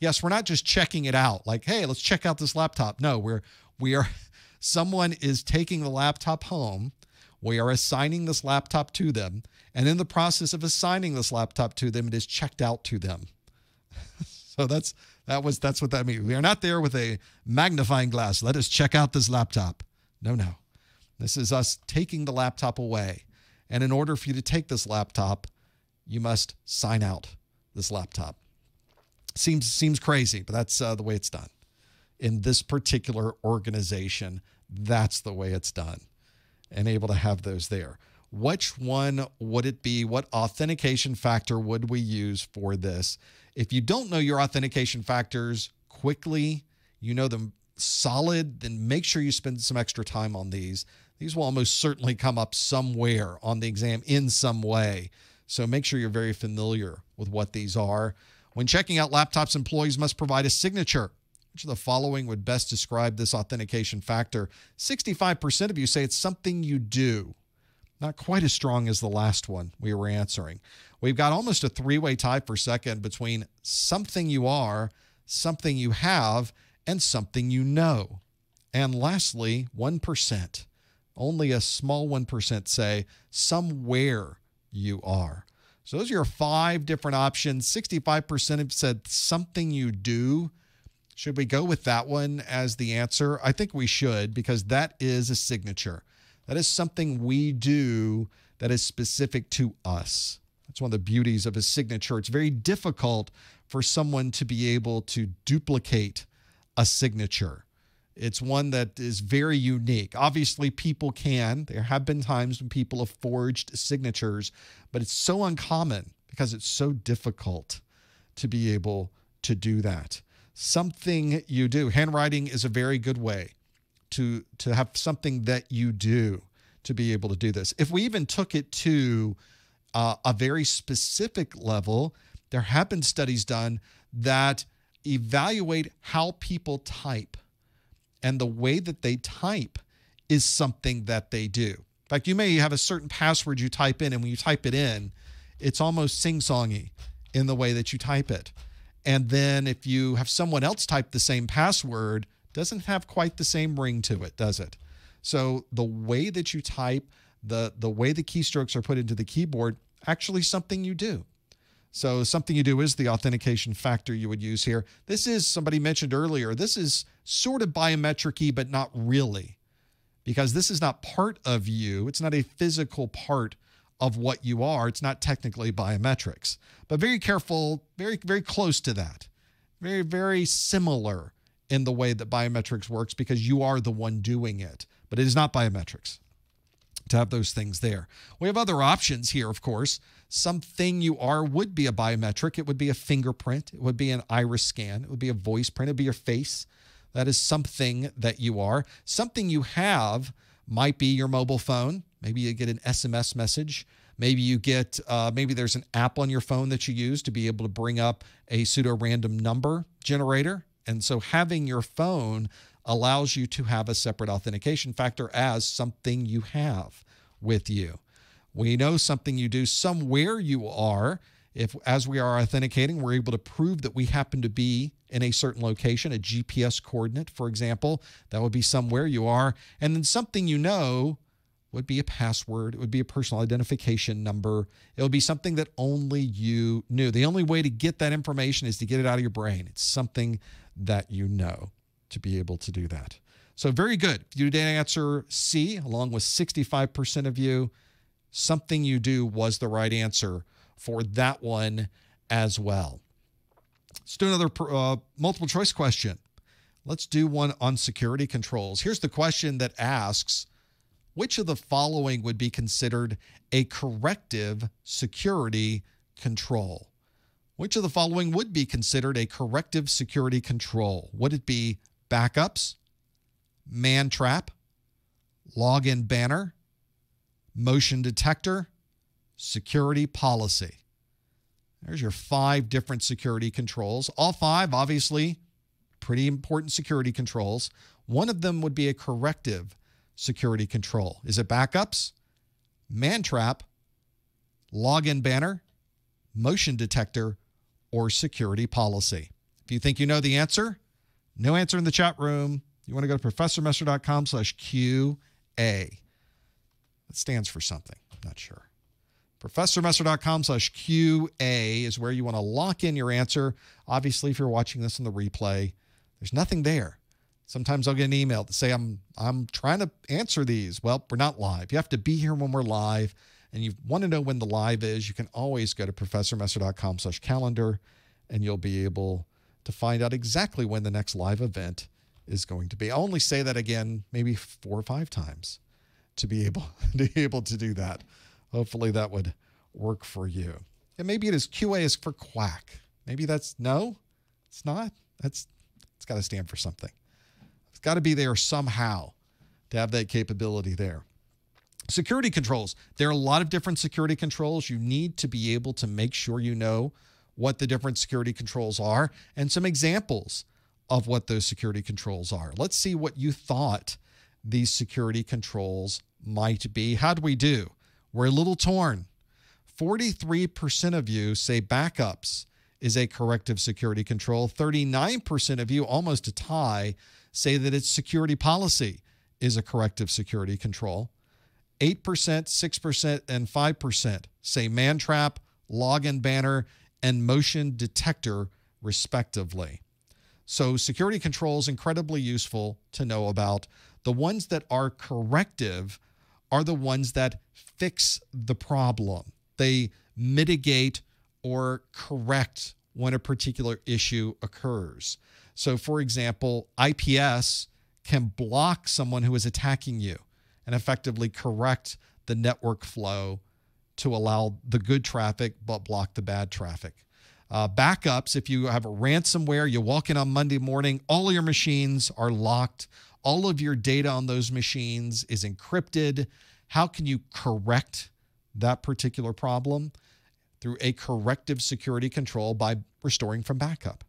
Yes, we're not just checking it out like, hey, let's check out this laptop. No, we're we are someone is taking the laptop home. We are assigning this laptop to them, and in the process of assigning this laptop to them, it is checked out to them. so that's that was that's what that means. We are not there with a magnifying glass. Let us check out this laptop. No, no. This is us taking the laptop away. And in order for you to take this laptop, you must sign out this laptop. Seems seems crazy, but that's uh, the way it's done. In this particular organization, that's the way it's done, and able to have those there. Which one would it be? What authentication factor would we use for this? If you don't know your authentication factors quickly, you know them solid, then make sure you spend some extra time on these. These will almost certainly come up somewhere on the exam in some way. So make sure you're very familiar with what these are. When checking out laptops, employees must provide a signature. Which of the following would best describe this authentication factor? 65% of you say it's something you do. Not quite as strong as the last one we were answering. We've got almost a three way tie for second between something you are, something you have, and something you know. And lastly, 1%. Only a small 1% say somewhere you are. So those are your five different options. 65% have said something you do. Should we go with that one as the answer? I think we should because that is a signature. That is something we do that is specific to us. That's one of the beauties of a signature. It's very difficult for someone to be able to duplicate a signature. It's one that is very unique. Obviously, people can. There have been times when people have forged signatures, but it's so uncommon because it's so difficult to be able to do that. Something you do. Handwriting is a very good way to to have something that you do to be able to do this. If we even took it to uh, a very specific level, there have been studies done that evaluate how people type and the way that they type is something that they do. In fact, you may have a certain password you type in, and when you type it in, it's almost sing songy in the way that you type it. And then if you have someone else type the same password, doesn't have quite the same ring to it, does it? So the way that you type, the the way the keystrokes are put into the keyboard, actually something you do. So something you do is the authentication factor you would use here. This is somebody mentioned earlier. This is sort of biometric but not really, because this is not part of you. It's not a physical part of what you are. It's not technically biometrics, but very careful, very very close to that. Very very similar in the way that biometrics works because you are the one doing it, but it is not biometrics to have those things there. We have other options here, of course. Something you are would be a biometric. It would be a fingerprint. It would be an iris scan. It would be a voice print. It would be your face. That is something that you are. Something you have might be your mobile phone. Maybe you get an SMS message. Maybe you get, uh, maybe there's an app on your phone that you use to be able to bring up a pseudo random number generator. And so having your phone allows you to have a separate authentication factor as something you have with you. We know something you do somewhere you are. If, as we are authenticating, we're able to prove that we happen to be in a certain location, a GPS coordinate, for example, that would be somewhere you are. And then something you know would be a password, it would be a personal identification number. It would be something that only you knew. The only way to get that information is to get it out of your brain. It's something that you know to be able to do that. So, very good. You did answer C, along with 65% of you, something you do was the right answer for that one as well. Let's do another uh, multiple choice question. Let's do one on security controls. Here's the question that asks Which of the following would be considered a corrective security control? Which of the following would be considered a corrective security control? Would it be backups, man trap, login banner, motion detector, security policy. There's your five different security controls. All five, obviously, pretty important security controls. One of them would be a corrective security control. Is it backups, man trap, login banner, motion detector, or security policy? If you think you know the answer, no answer in the chat room. You want to go to professormesser.com slash QA. That stands for something. Not sure. Professormesser.com slash QA is where you want to lock in your answer. Obviously, if you're watching this in the replay, there's nothing there. Sometimes I'll get an email to say I'm I'm trying to answer these. Well, we're not live. You have to be here when we're live. And you want to know when the live is, you can always go to professormesser.com slash calendar and you'll be able to find out exactly when the next live event is going to be. I'll only say that again maybe four or five times to be able to be able to do that. Hopefully that would work for you. And maybe it is QA is for quack. Maybe that's no, it's not. That's it's got to stand for something. It's got to be there somehow to have that capability there. Security controls. There are a lot of different security controls. You need to be able to make sure you know what the different security controls are and some examples of what those security controls are. Let's see what you thought these security controls might be. How do we do? We're a little torn. 43% of you say backups is a corrective security control. 39% of you, almost a tie, say that it's security policy is a corrective security control. 8%, 6%, and 5% say man trap, login banner, and motion detector, respectively. So, security controls incredibly useful to know about. The ones that are corrective are the ones that fix the problem. They mitigate or correct when a particular issue occurs. So, for example, IPS can block someone who is attacking you and effectively correct the network flow to allow the good traffic but block the bad traffic. Uh, backups, if you have a ransomware, you walk in on Monday morning, all your machines are locked, all of your data on those machines is encrypted. How can you correct that particular problem? Through a corrective security control by restoring from backup.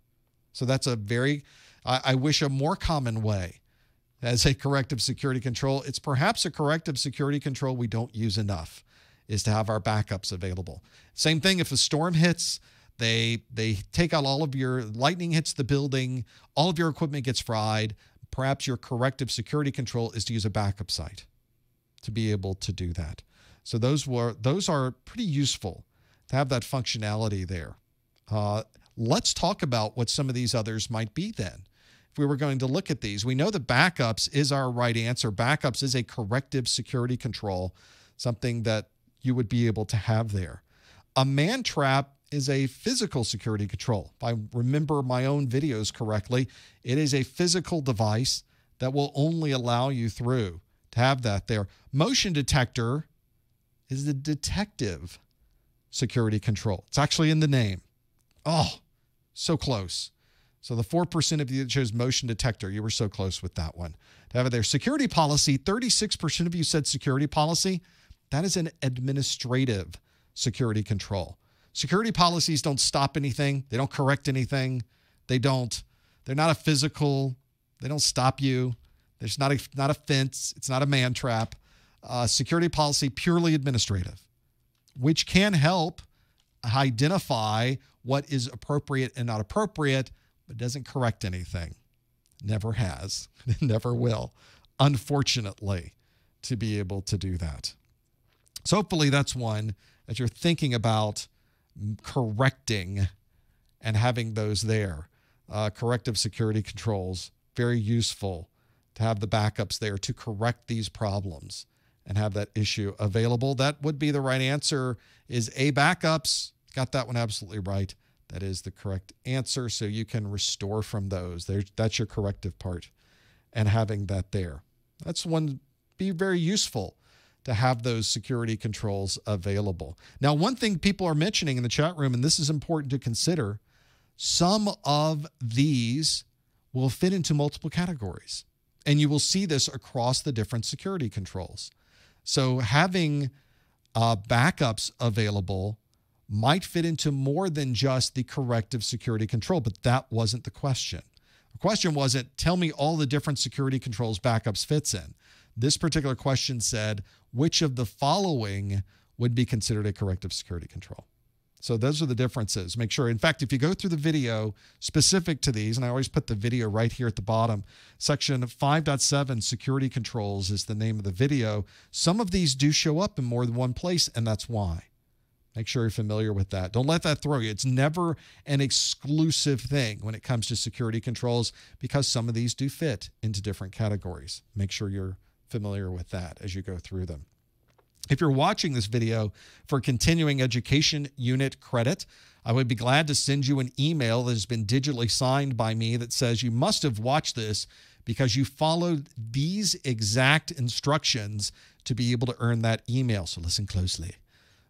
So that's a very, I, I wish, a more common way as a corrective security control. It's perhaps a corrective security control we don't use enough is to have our backups available. Same thing if a storm hits, they they take out all of your lightning hits the building, all of your equipment gets fried. Perhaps your corrective security control is to use a backup site to be able to do that. So those were those are pretty useful to have that functionality there. Uh, let's talk about what some of these others might be then. If we were going to look at these, we know that backups is our right answer. Backups is a corrective security control, something that you would be able to have there. A man trap is a physical security control. If I remember my own videos correctly, it is a physical device that will only allow you through to have that there. Motion detector is the detective security control. It's actually in the name. Oh, so close. So the 4% of you that chose motion detector, you were so close with that one. To have it there. Security policy, 36% of you said security policy. That is an administrative security control. Security policies don't stop anything, they don't correct anything. They don't, they're not a physical, they don't stop you. There's not a, not a fence, it's not a man trap. Uh, security policy, purely administrative, which can help identify what is appropriate and not appropriate, but doesn't correct anything. Never has, never will, unfortunately, to be able to do that. So hopefully that's one that you're thinking about correcting and having those there. Uh, corrective security controls, very useful to have the backups there to correct these problems and have that issue available. That would be the right answer is A backups. Got that one absolutely right. That is the correct answer. So you can restore from those. There, that's your corrective part. And having that there. That's one be very useful to have those security controls available. Now, one thing people are mentioning in the chat room, and this is important to consider, some of these will fit into multiple categories. And you will see this across the different security controls. So, having uh, backups available might fit into more than just the corrective security control, but that wasn't the question. The question wasn't tell me all the different security controls backups fits in. This particular question said, which of the following would be considered a corrective security control? So those are the differences. Make sure, in fact, if you go through the video specific to these, and I always put the video right here at the bottom, section 5.7 security controls is the name of the video. Some of these do show up in more than one place, and that's why. Make sure you're familiar with that. Don't let that throw you. It's never an exclusive thing when it comes to security controls because some of these do fit into different categories. Make sure you're familiar with that as you go through them. If you're watching this video for continuing education unit credit, I would be glad to send you an email that has been digitally signed by me that says you must have watched this because you followed these exact instructions to be able to earn that email. So listen closely.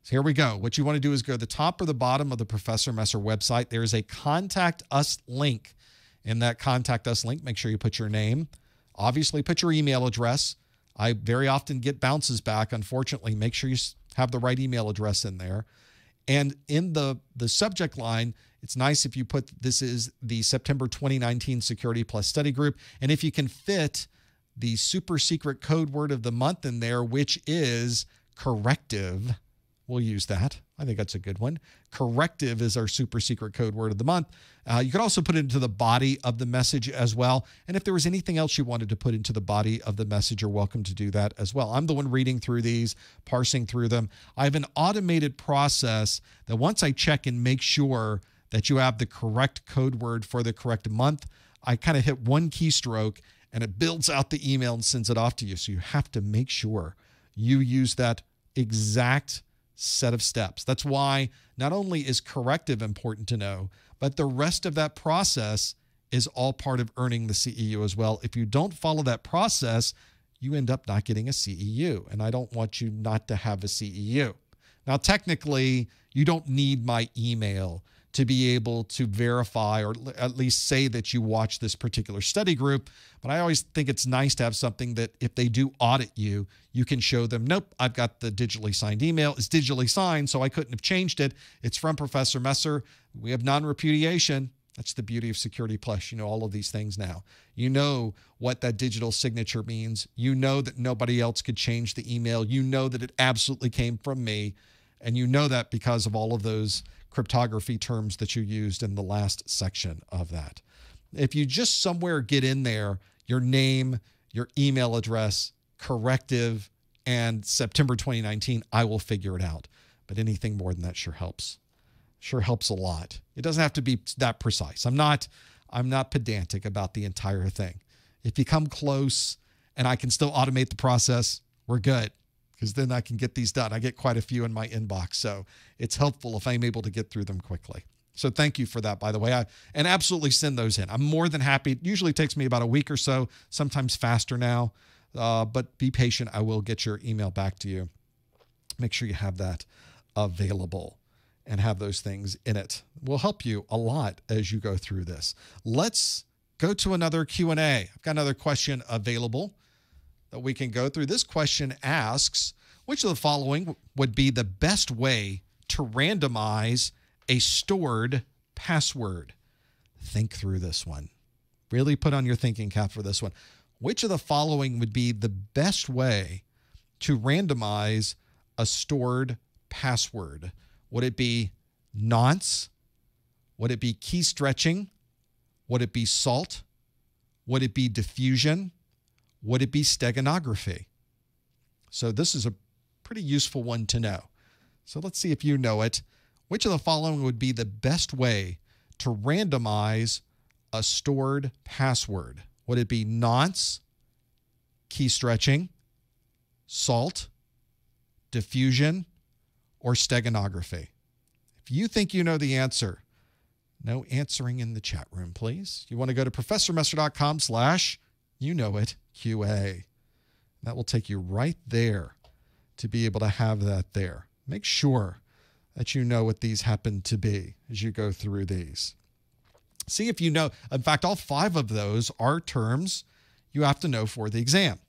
So here we go. What you want to do is go to the top or the bottom of the Professor Messer website. There is a contact us link. In that contact us link, make sure you put your name. Obviously, put your email address. I very often get bounces back. Unfortunately, make sure you have the right email address in there. And in the, the subject line, it's nice if you put this is the September 2019 Security Plus Study Group. And if you can fit the super secret code word of the month in there, which is corrective, we'll use that. I think that's a good one. Corrective is our super secret code word of the month. Uh, you could also put it into the body of the message as well. And if there was anything else you wanted to put into the body of the message, you're welcome to do that as well. I'm the one reading through these, parsing through them. I have an automated process that once I check and make sure that you have the correct code word for the correct month, I kind of hit one keystroke and it builds out the email and sends it off to you. So you have to make sure you use that exact set of steps. That's why not only is corrective important to know, but the rest of that process is all part of earning the CEU as well. If you don't follow that process, you end up not getting a CEU. And I don't want you not to have a CEU. Now, technically, you don't need my email to be able to verify or at least say that you watch this particular study group. But I always think it's nice to have something that if they do audit you, you can show them, nope, I've got the digitally signed email. It's digitally signed, so I couldn't have changed it. It's from Professor Messer. We have non repudiation. That's the beauty of Security Plus. You know all of these things now. You know what that digital signature means. You know that nobody else could change the email. You know that it absolutely came from me. And you know that because of all of those cryptography terms that you used in the last section of that. If you just somewhere get in there your name, your email address, Socrative, and September 2019, I will figure it out. But anything more than that sure helps. Sure helps a lot. It doesn't have to be that precise. I'm not I'm not pedantic about the entire thing. If you come close and I can still automate the process, we're good because then I can get these done. I get quite a few in my inbox. So it's helpful if I'm able to get through them quickly. So thank you for that, by the way. I, and absolutely send those in. I'm more than happy. It usually takes me about a week or so, sometimes faster now. Uh, but be patient. I will get your email back to you. Make sure you have that available and have those things in it. Will help you a lot as you go through this. Let's go to another Q&A. I've got another question available that we can go through. This question asks Which of the following would be the best way to randomize a stored password? Think through this one. Really put on your thinking cap for this one. Which of the following would be the best way to randomize a stored password? Would it be nonce? Would it be key stretching? Would it be salt? Would it be diffusion? Would it be steganography? So this is a pretty useful one to know. So let's see if you know it. Which of the following would be the best way to randomize a stored password? Would it be nonce, key stretching, salt, diffusion, or steganography? If you think you know the answer, no answering in the chat room, please. You want to go to professormesser.com slash you know it, QA. That will take you right there to be able to have that there. Make sure that you know what these happen to be as you go through these. See if you know. In fact, all five of those are terms you have to know for the exam.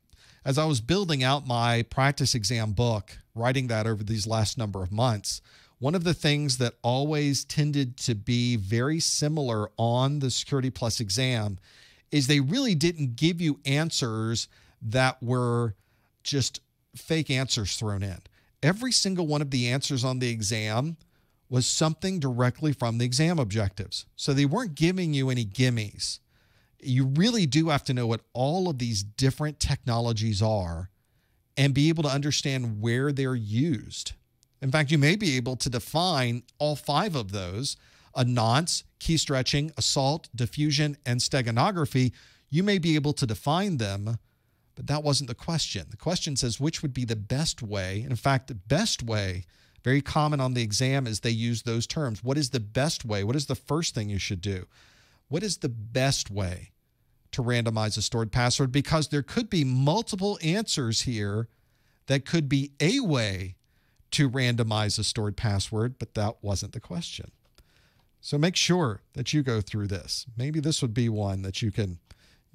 As I was building out my practice exam book, writing that over these last number of months, one of the things that always tended to be very similar on the Security Plus exam is they really didn't give you answers that were just fake answers thrown in. Every single one of the answers on the exam was something directly from the exam objectives. So they weren't giving you any gimmies. You really do have to know what all of these different technologies are and be able to understand where they're used. In fact, you may be able to define all five of those a nonce, key stretching, a salt, diffusion, and steganography, you may be able to define them, but that wasn't the question. The question says which would be the best way. In fact, the best way, very common on the exam, is they use those terms. What is the best way? What is the first thing you should do? What is the best way to randomize a stored password? Because there could be multiple answers here that could be a way to randomize a stored password, but that wasn't the question. So make sure that you go through this. Maybe this would be one that you can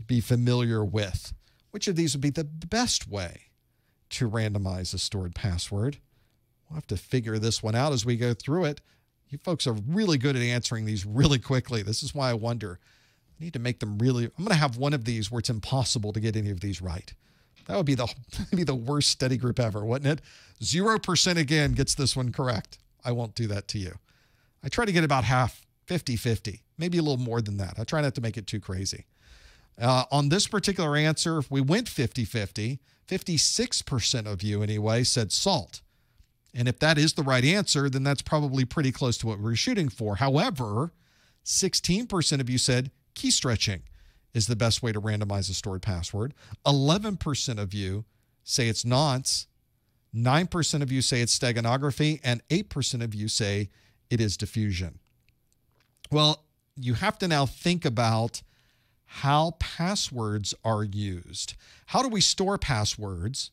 be familiar with. Which of these would be the best way to randomize a stored password? We'll have to figure this one out as we go through it. You folks are really good at answering these really quickly. This is why I wonder. I need to make them really. I'm going to have one of these where it's impossible to get any of these right. That would be the be the worst study group ever, wouldn't it? Zero percent again gets this one correct. I won't do that to you. I try to get about half, 50 50, maybe a little more than that. I try not to make it too crazy. Uh, on this particular answer, if we went 50 50, 56% of you anyway said salt. And if that is the right answer, then that's probably pretty close to what we are shooting for. However, 16% of you said key stretching is the best way to randomize a stored password. 11% of you say it's nonce. 9% of you say it's steganography. And 8% of you say it is diffusion. Well, you have to now think about how passwords are used. How do we store passwords?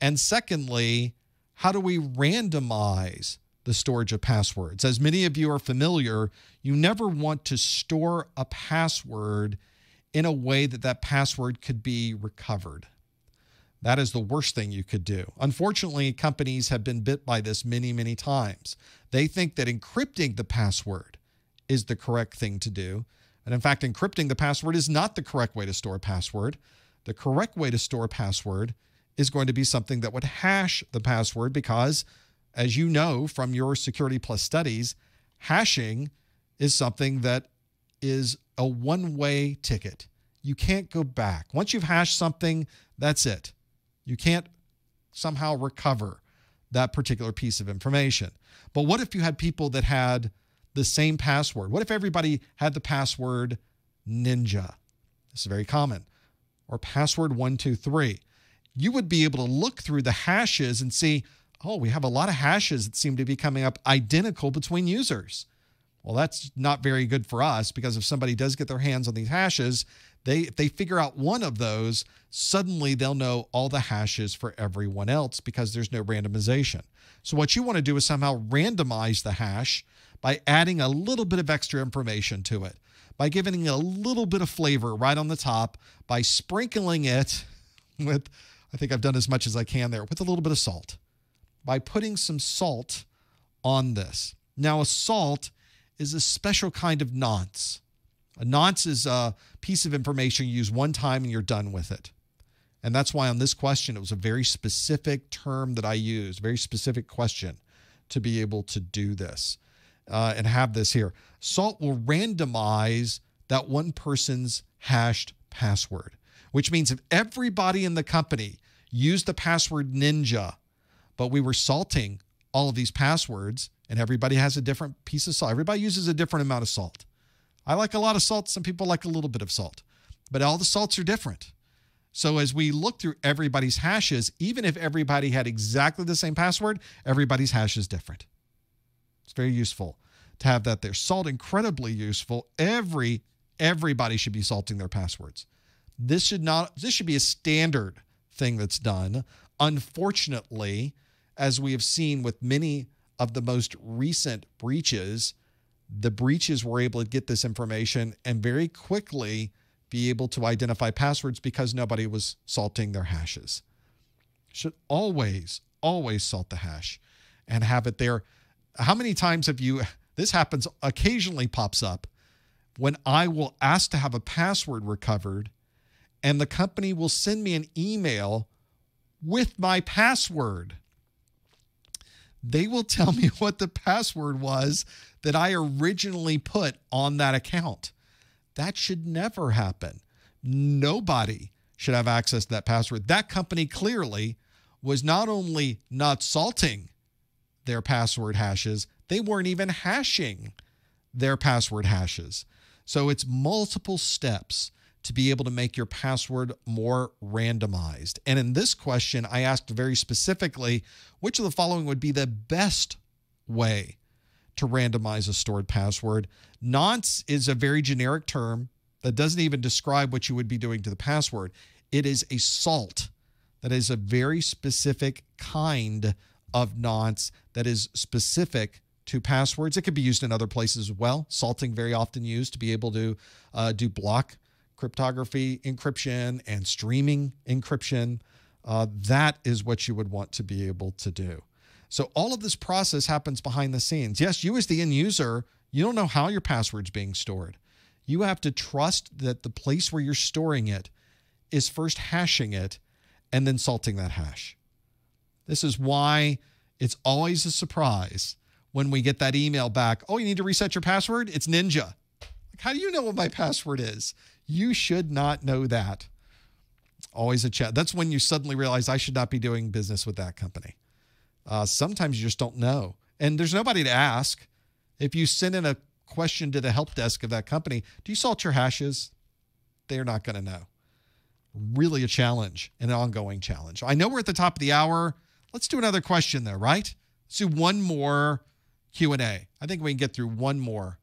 And secondly, how do we randomize the storage of passwords? As many of you are familiar, you never want to store a password in a way that that password could be recovered. That is the worst thing you could do. Unfortunately, companies have been bit by this many, many times. They think that encrypting the password is the correct thing to do. And in fact, encrypting the password is not the correct way to store a password. The correct way to store a password is going to be something that would hash the password because, as you know from your Security Plus studies, hashing is something that is a one way ticket. You can't go back. Once you've hashed something, that's it. You can't somehow recover that particular piece of information. But what if you had people that had the same password? What if everybody had the password ninja? This is very common. Or password 123. You would be able to look through the hashes and see, oh, we have a lot of hashes that seem to be coming up identical between users. Well, that's not very good for us because if somebody does get their hands on these hashes, they if they figure out one of those, suddenly they'll know all the hashes for everyone else because there's no randomization. So what you want to do is somehow randomize the hash by adding a little bit of extra information to it, by giving it a little bit of flavor right on the top, by sprinkling it with, I think I've done as much as I can there, with a little bit of salt, by putting some salt on this. Now, a salt is a special kind of nonce. A nonce is a piece of information you use one time and you're done with it. And that's why on this question, it was a very specific term that I used, very specific question to be able to do this uh, and have this here. Salt will randomize that one person's hashed password, which means if everybody in the company used the password ninja, but we were salting all of these passwords and everybody has a different piece of salt, everybody uses a different amount of salt. I like a lot of salt. Some people like a little bit of salt, but all the salts are different. So as we look through everybody's hashes, even if everybody had exactly the same password, everybody's hash is different. It's very useful to have that there. Salt incredibly useful. Every everybody should be salting their passwords. This should not this should be a standard thing that's done. Unfortunately, as we have seen with many of the most recent breaches, the breaches were able to get this information and very quickly be able to identify passwords because nobody was salting their hashes. Should always, always salt the hash and have it there. How many times have you, this happens, occasionally pops up when I will ask to have a password recovered and the company will send me an email with my password they will tell me what the password was that I originally put on that account. That should never happen. Nobody should have access to that password. That company clearly was not only not salting their password hashes, they weren't even hashing their password hashes. So it's multiple steps to be able to make your password more randomized. And in this question, I asked very specifically which of the following would be the best way to randomize a stored password. Nonce is a very generic term that doesn't even describe what you would be doing to the password. It is a salt that is a very specific kind of nonce that is specific to passwords. It could be used in other places as well. Salting very often used to be able to uh, do block cryptography encryption and streaming encryption. Uh, that is what you would want to be able to do. So all of this process happens behind the scenes. Yes, you as the end user, you don't know how your password's being stored. You have to trust that the place where you're storing it is first hashing it and then salting that hash. This is why it's always a surprise when we get that email back. Oh, you need to reset your password? It's Ninja. Like, how do you know what my password is? You should not know that. Always a chat. That's when you suddenly realize I should not be doing business with that company. Uh, sometimes you just don't know. And there's nobody to ask. If you send in a question to the help desk of that company, do you salt your hashes? They're not going to know. Really a challenge, an ongoing challenge. I know we're at the top of the hour. Let's do another question there, right? Let's do one more Q&A. I think we can get through one more.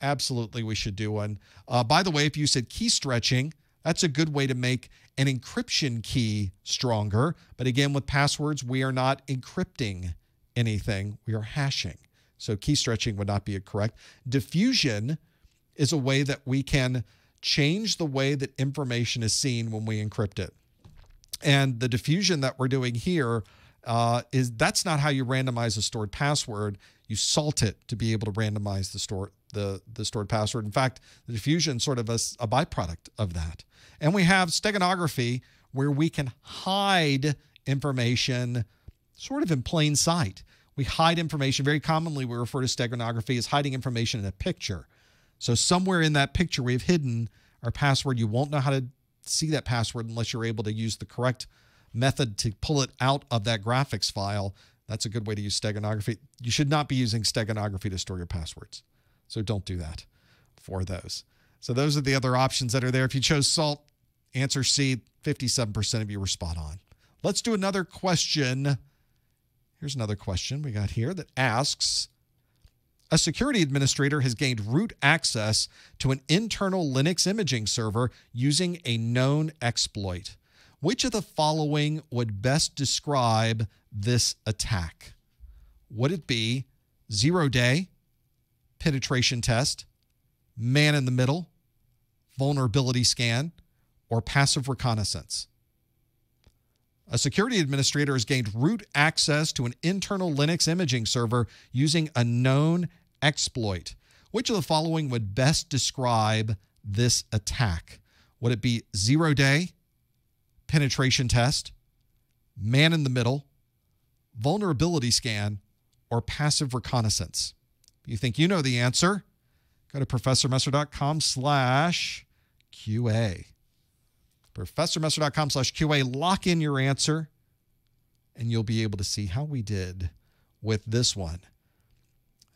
Absolutely, we should do one. Uh, by the way, if you said key stretching, that's a good way to make an encryption key stronger. But again, with passwords, we are not encrypting anything, we are hashing. So key stretching would not be correct. Diffusion is a way that we can change the way that information is seen when we encrypt it. And the diffusion that we're doing here uh, is that's not how you randomize a stored password. You salt it to be able to randomize the store the the stored password. In fact, the diffusion sort of a, a byproduct of that. And we have steganography where we can hide information sort of in plain sight. We hide information. Very commonly, we refer to steganography as hiding information in a picture. So somewhere in that picture, we've hidden our password. You won't know how to see that password unless you're able to use the correct method to pull it out of that graphics file. That's a good way to use steganography. You should not be using steganography to store your passwords. So don't do that for those. So those are the other options that are there. If you chose salt, answer C, 57% of you were spot on. Let's do another question. Here's another question we got here that asks A security administrator has gained root access to an internal Linux imaging server using a known exploit. Which of the following would best describe this attack? Would it be zero day, penetration test, man in the middle, vulnerability scan, or passive reconnaissance? A security administrator has gained root access to an internal Linux imaging server using a known exploit. Which of the following would best describe this attack? Would it be zero day, penetration test, man in the middle, vulnerability scan, or passive reconnaissance? You think you know the answer, go to professormesser.com slash QA. Professormesser.com slash QA. Lock in your answer, and you'll be able to see how we did with this one.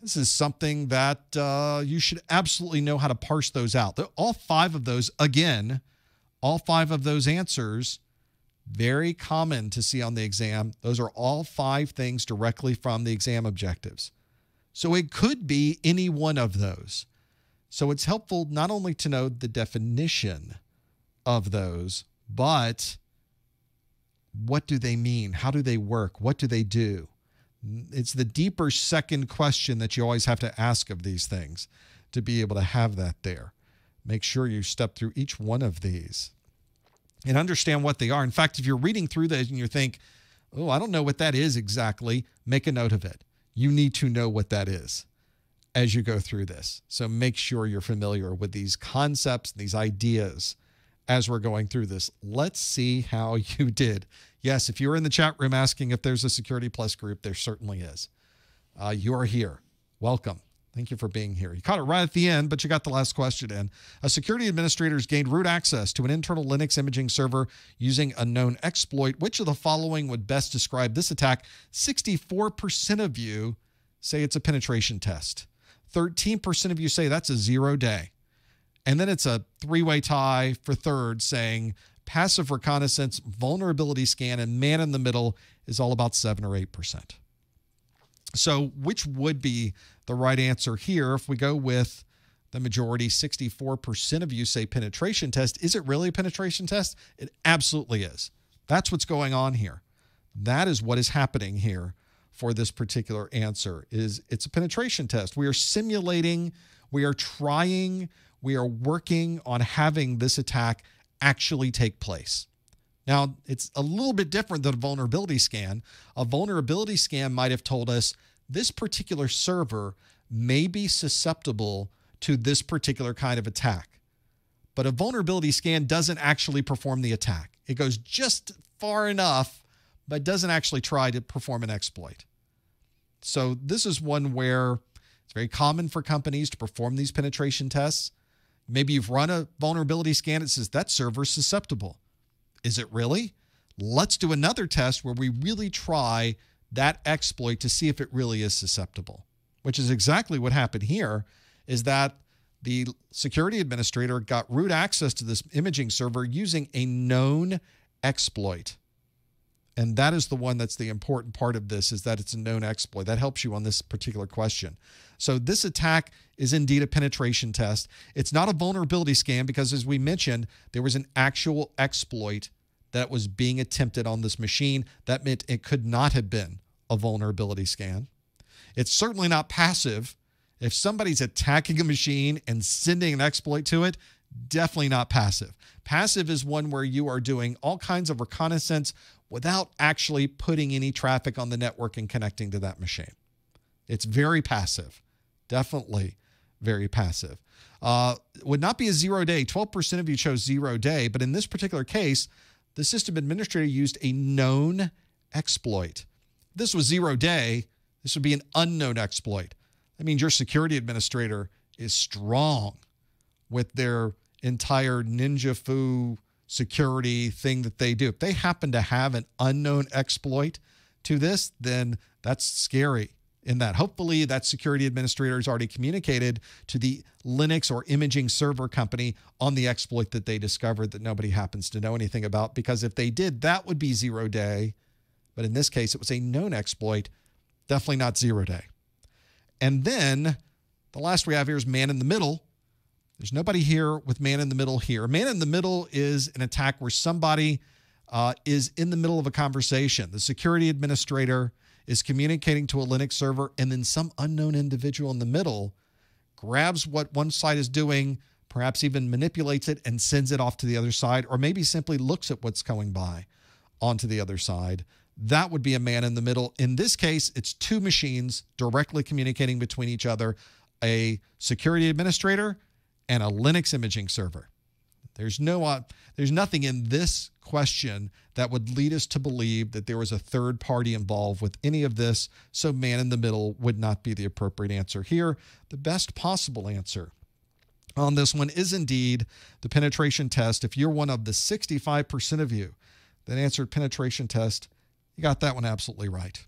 This is something that uh, you should absolutely know how to parse those out. All five of those, again, all five of those answers very common to see on the exam. Those are all five things directly from the exam objectives. So it could be any one of those. So it's helpful not only to know the definition of those, but what do they mean? How do they work? What do they do? It's the deeper second question that you always have to ask of these things to be able to have that there. Make sure you step through each one of these and understand what they are. In fact, if you're reading through those and you think, oh, I don't know what that is exactly, make a note of it. You need to know what that is as you go through this. So make sure you're familiar with these concepts, these ideas as we're going through this. Let's see how you did. Yes, if you're in the chat room asking if there's a Security Plus group, there certainly is. Uh, you are here. Welcome. Thank you for being here. You caught it right at the end, but you got the last question in. A security administrator has gained root access to an internal Linux imaging server using a known exploit. Which of the following would best describe this attack? 64% of you say it's a penetration test. 13% of you say that's a zero day. And then it's a three way tie for third saying passive reconnaissance, vulnerability scan, and man in the middle is all about 7 or 8%. So, which would be the right answer here. If we go with the majority 64% of you say penetration test. Is it really a penetration test? It absolutely is. That's what's going on here. That is what is happening here for this particular answer is it's a penetration test. We are simulating we are trying we are working on having this attack actually take place. Now, it's a little bit different than a vulnerability scan. A vulnerability scan might have told us this particular server may be susceptible to this particular kind of attack. But a vulnerability scan doesn't actually perform the attack. It goes just far enough, but doesn't actually try to perform an exploit. So, this is one where it's very common for companies to perform these penetration tests. Maybe you've run a vulnerability scan, it says that server's susceptible. Is it really? Let's do another test where we really try that exploit to see if it really is susceptible, which is exactly what happened here is that the security administrator got root access to this imaging server using a known exploit. And that is the one that's the important part of this is that it's a known exploit. That helps you on this particular question. So this attack is indeed a penetration test. It's not a vulnerability scan because as we mentioned, there was an actual exploit that was being attempted on this machine. That meant it could not have been a vulnerability scan. It's certainly not passive. If somebody's attacking a machine and sending an exploit to it, definitely not passive. Passive is one where you are doing all kinds of reconnaissance without actually putting any traffic on the network and connecting to that machine. It's very passive, definitely very passive. Uh, would not be a zero day. 12% of you chose zero day, but in this particular case, the system administrator used a known exploit. This was zero day. This would be an unknown exploit. That means your security administrator is strong with their entire ninja foo security thing that they do. If they happen to have an unknown exploit to this, then that's scary in that hopefully that security administrator has already communicated to the Linux or imaging server company on the exploit that they discovered that nobody happens to know anything about because if they did that would be zero day but in this case it was a known exploit definitely not zero day. And then the last we have here is man in the middle. There's nobody here with man in the middle here. Man in the middle is an attack where somebody uh, is in the middle of a conversation. The security administrator is communicating to a Linux server, and then some unknown individual in the middle grabs what one side is doing, perhaps even manipulates it and sends it off to the other side, or maybe simply looks at what's going by onto the other side. That would be a man in the middle. In this case, it's two machines directly communicating between each other a security administrator and a Linux imaging server. There's no uh, there's nothing in this question that would lead us to believe that there was a third party involved with any of this, so man in the middle would not be the appropriate answer here. The best possible answer on this one is indeed the penetration test. If you're one of the 65% of you that answered penetration test, you got that one absolutely right.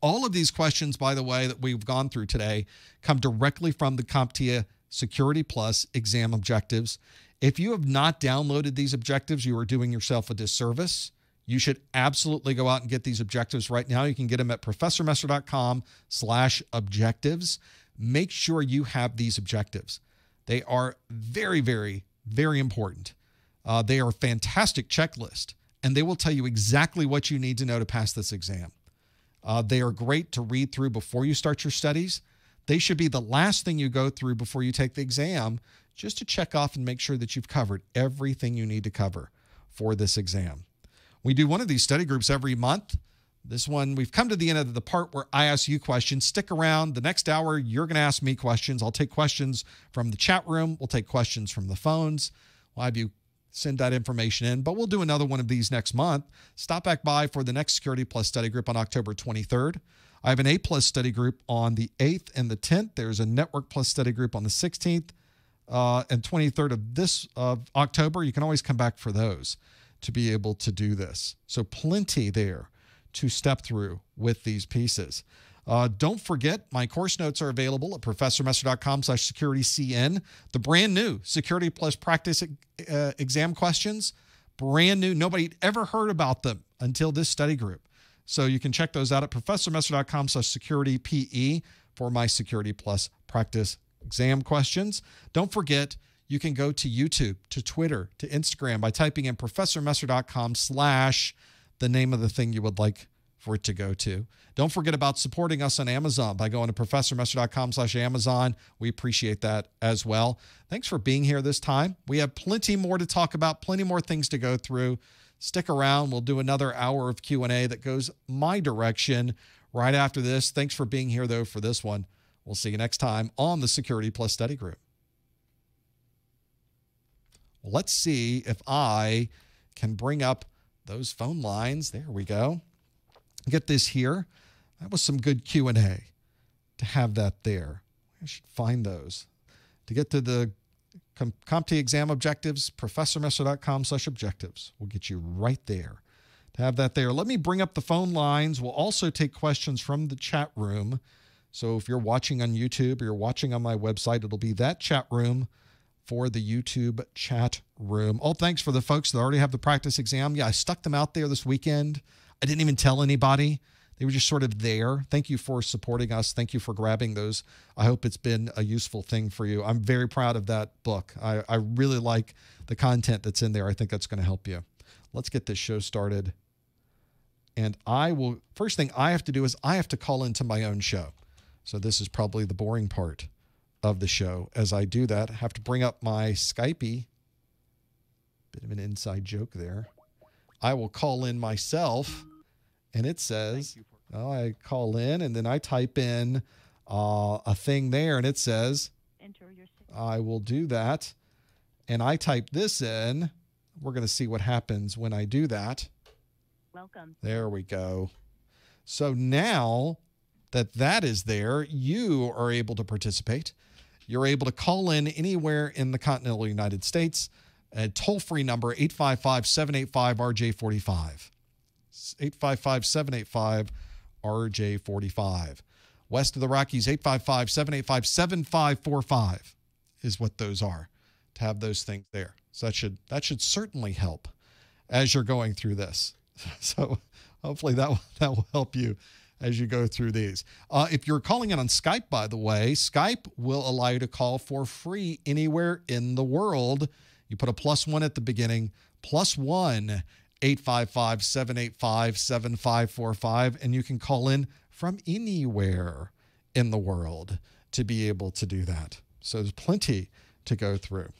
All of these questions, by the way, that we've gone through today come directly from the CompTIA Security Plus exam objectives. If you have not downloaded these objectives, you are doing yourself a disservice. You should absolutely go out and get these objectives right now. You can get them at professormesser.com slash objectives. Make sure you have these objectives. They are very, very, very important. Uh, they are a fantastic checklist, and they will tell you exactly what you need to know to pass this exam. Uh, they are great to read through before you start your studies. They should be the last thing you go through before you take the exam just to check off and make sure that you've covered everything you need to cover for this exam. We do one of these study groups every month. This one, we've come to the end of the part where I ask you questions. Stick around. The next hour, you're going to ask me questions. I'll take questions from the chat room. We'll take questions from the phones. We'll have you send that information in. But we'll do another one of these next month. Stop back by for the next Security Plus study group on October 23rd. I have an A Plus study group on the 8th and the 10th. There's a Network Plus study group on the 16th uh, and 23rd of this of October. You can always come back for those to be able to do this. So plenty there to step through with these pieces. Uh, don't forget, my course notes are available at professormesser.com slash securitycn. The brand new Security Plus Practice uh, exam questions, brand new. Nobody ever heard about them until this study group. So you can check those out at professormesser.com slash securitype for my Security Plus Practice exam questions. Don't forget, you can go to YouTube, to Twitter, to Instagram by typing in professormesser.com slash the name of the thing you would like for it to go to. Don't forget about supporting us on Amazon by going to professormesser.com slash Amazon. We appreciate that as well. Thanks for being here this time. We have plenty more to talk about, plenty more things to go through. Stick around. We'll do another hour of Q&A that goes my direction right after this. Thanks for being here, though, for this one. We'll see you next time on the Security Plus Study Group. Let's see if I can bring up those phone lines. There we go. Get this here. That was some good Q&A to have that there. I should find those. To get to the CompTIA exam objectives, professormesser.com slash objectives will get you right there. To have that there. Let me bring up the phone lines. We'll also take questions from the chat room. So if you're watching on YouTube or you're watching on my website, it'll be that chat room for the YouTube chat room. Oh, thanks for the folks that already have the practice exam. Yeah, I stuck them out there this weekend. I didn't even tell anybody. They were just sort of there. Thank you for supporting us. Thank you for grabbing those. I hope it's been a useful thing for you. I'm very proud of that book. I, I really like the content that's in there. I think that's going to help you. Let's get this show started. And I will, first thing I have to do is I have to call into my own show. So this is probably the boring part of the show. As I do that, I have to bring up my Skypey. Bit of an inside joke there. I will call in myself and it says, oh, I call in and then I type in uh, a thing there and it says, I will do that. And I type this in. We're going to see what happens when I do that. Welcome. There we go. So now that that is there, you are able to participate. You're able to call in anywhere in the continental United States at toll free number 855 785 RJ45. 855 785 RJ45. West of the Rockies, 855 785 7545 is what those are to have those things there. So that should that should certainly help as you're going through this. So hopefully that will, that will help you as you go through these. Uh, if you're calling in on Skype, by the way, Skype will allow you to call for free anywhere in the world. You put a plus one at the beginning, plus one 855 785 7545. And you can call in from anywhere in the world to be able to do that. So there's plenty to go through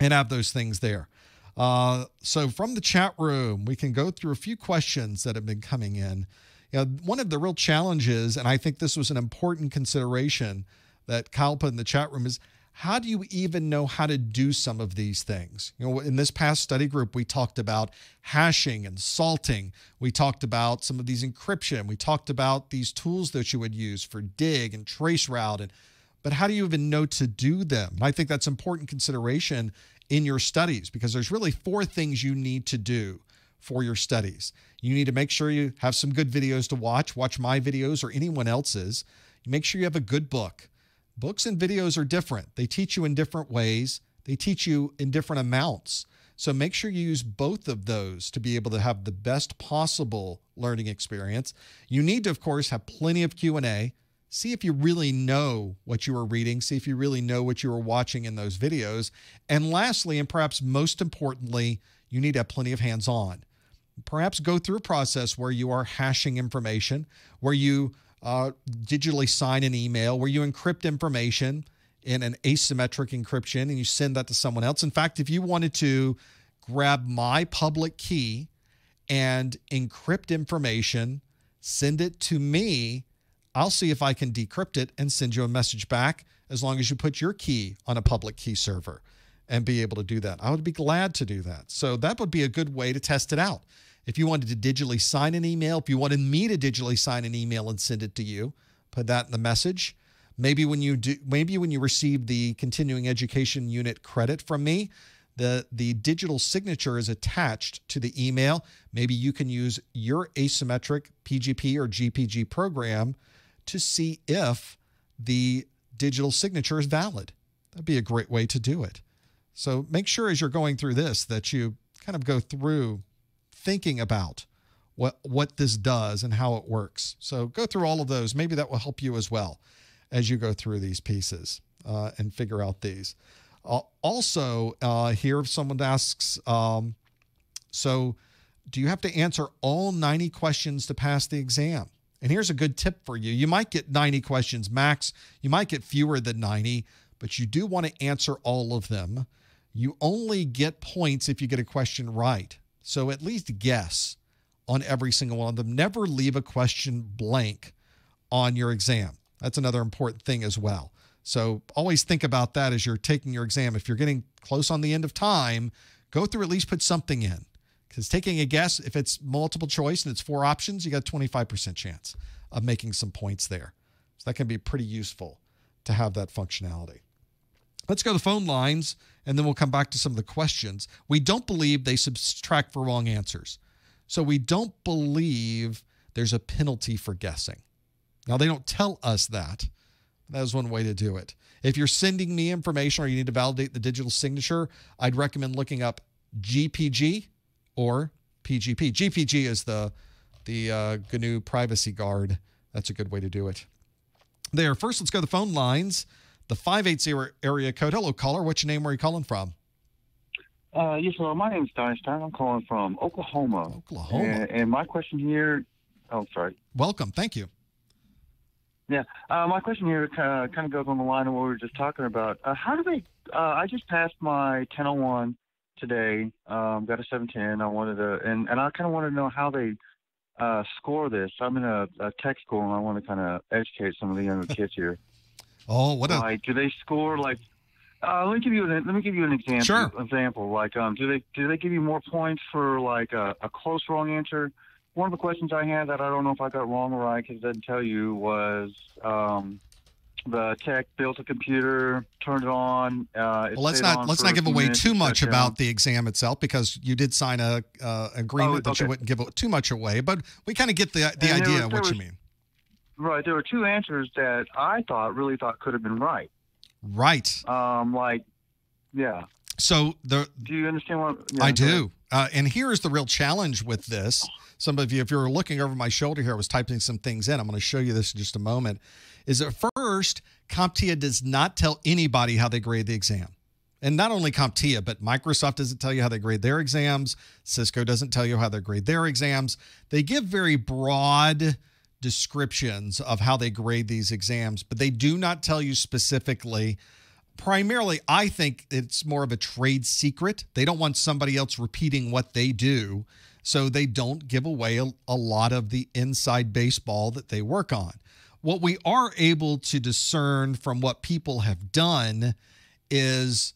and have those things there. Uh, so from the chat room, we can go through a few questions that have been coming in. You know, one of the real challenges, and I think this was an important consideration that put in the chat room, is how do you even know how to do some of these things? You know, in this past study group, we talked about hashing and salting. We talked about some of these encryption. We talked about these tools that you would use for dig and traceroute. And but how do you even know to do them? And I think that's important consideration in your studies because there's really four things you need to do for your studies. You need to make sure you have some good videos to watch. Watch my videos or anyone else's. Make sure you have a good book Books and videos are different. They teach you in different ways, they teach you in different amounts. So make sure you use both of those to be able to have the best possible learning experience. You need to of course have plenty of Q&A. See if you really know what you are reading, see if you really know what you are watching in those videos. And lastly, and perhaps most importantly, you need to have plenty of hands-on. Perhaps go through a process where you are hashing information, where you uh, digitally sign an email where you encrypt information in an asymmetric encryption and you send that to someone else. In fact, if you wanted to grab my public key and encrypt information, send it to me, I'll see if I can decrypt it and send you a message back as long as you put your key on a public key server and be able to do that. I would be glad to do that. So that would be a good way to test it out. If you wanted to digitally sign an email, if you wanted me to digitally sign an email and send it to you, put that in the message. Maybe when you do, maybe when you receive the continuing education unit credit from me, the the digital signature is attached to the email. Maybe you can use your asymmetric PGP or GPG program to see if the digital signature is valid. That'd be a great way to do it. So make sure as you're going through this that you kind of go through thinking about what what this does and how it works. So go through all of those. Maybe that will help you as well as you go through these pieces uh, and figure out these. Uh, also, uh, here if someone asks, um, so do you have to answer all 90 questions to pass the exam? And here's a good tip for you. You might get 90 questions max. You might get fewer than 90, but you do want to answer all of them. You only get points if you get a question right. So at least guess on every single one of them. Never leave a question blank on your exam. That's another important thing as well. So always think about that as you're taking your exam. If you're getting close on the end of time, go through at least put something in. Because taking a guess, if it's multiple choice and it's four options, you got a 25% chance of making some points there. So that can be pretty useful to have that functionality. Let's go to the phone lines and then we'll come back to some of the questions. We don't believe they subtract for wrong answers. So we don't believe there's a penalty for guessing. Now, they don't tell us that. That is one way to do it. If you're sending me information or you need to validate the digital signature, I'd recommend looking up GPG or PGP. GPG is the the uh, GNU Privacy Guard. That's a good way to do it. There. First, let's go to the phone lines. The 580 area code. Hello, caller. What's your name? Where are you calling from? Uh, yes, hello. My name is Steinstein. I'm calling from Oklahoma. Oklahoma. And, and my question here. Oh, sorry. Welcome. Thank you. Yeah, uh, my question here kind of, kind of goes on the line of what we were just talking about. Uh, how do they? Uh, I just passed my 1001 today. Um, got a 710. I wanted to, and, and I kind of wanted to know how they uh, score this. I'm in a, a tech school, and I want to kind of educate some of the younger kids here. Oh, what a like? Do they score like? Uh, let me give you an let me give you an example. Sure. Example like um, do they do they give you more points for like a, a close wrong answer? One of the questions I had that I don't know if I got wrong or right because it didn't tell you was um, the tech built a computer, turned it on. Uh, it well, let's not let's not give away minutes, too much down. about the exam itself because you did sign a uh, agreement Oh, that you wouldn't give it too much away. But we kind of get the the And idea was- of what you mean. Right, there were two answers that I thought really thought could have been right. Right. Um, like, yeah. So the Do you understand what? Yeah, I do. Uh, and here's the real challenge with this. Some of you, if you're looking over my shoulder here, I was typing some things in. I'm going to show you this in just a moment. Is at first, CompTIA does not tell anybody how they grade the exam. And not only CompTIA, but Microsoft doesn't tell you how they grade their exams. Cisco doesn't tell you how they grade their exams. They give very broad descriptions of how they grade these exams, but they do not tell you specifically. Primarily i think it's more of a trade secret. They don't want somebody else repeating what they do so they don't give away a, a lot of the inside baseball that they work on. What we are able to discern from what people have done is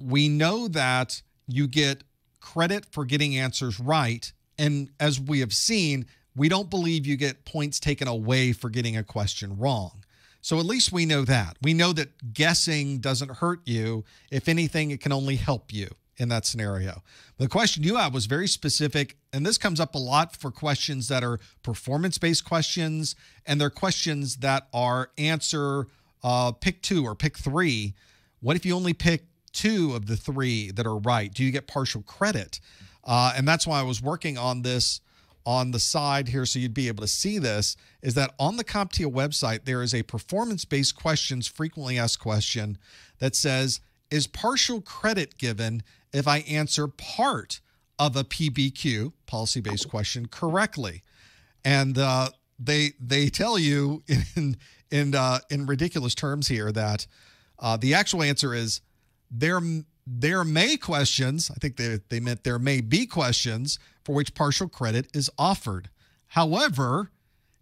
we know that you get credit for getting answers right and as we have seen we don't believe you get points taken away for getting a question wrong so at least we know that. We know that guessing doesn't hurt you. If anything, it can only help you in that scenario. The question you had was very specific, and this comes up a lot for questions that are performance based questions, and they're questions that are answer uh, pick two or pick three. What if you only pick two of the three that are right? Do you get partial credit? Uh, and that's why I was working on this on the side here so you'd be able to see this is that on the CompTIA website there is a performance based questions frequently asked question that says is partial credit given if I answer part of a PBQ policy based question correctly? And uh, they they tell you in in uh, in ridiculous terms here that uh, the actual answer is there there may questions i think they, they meant there may be questions for which partial credit is offered. However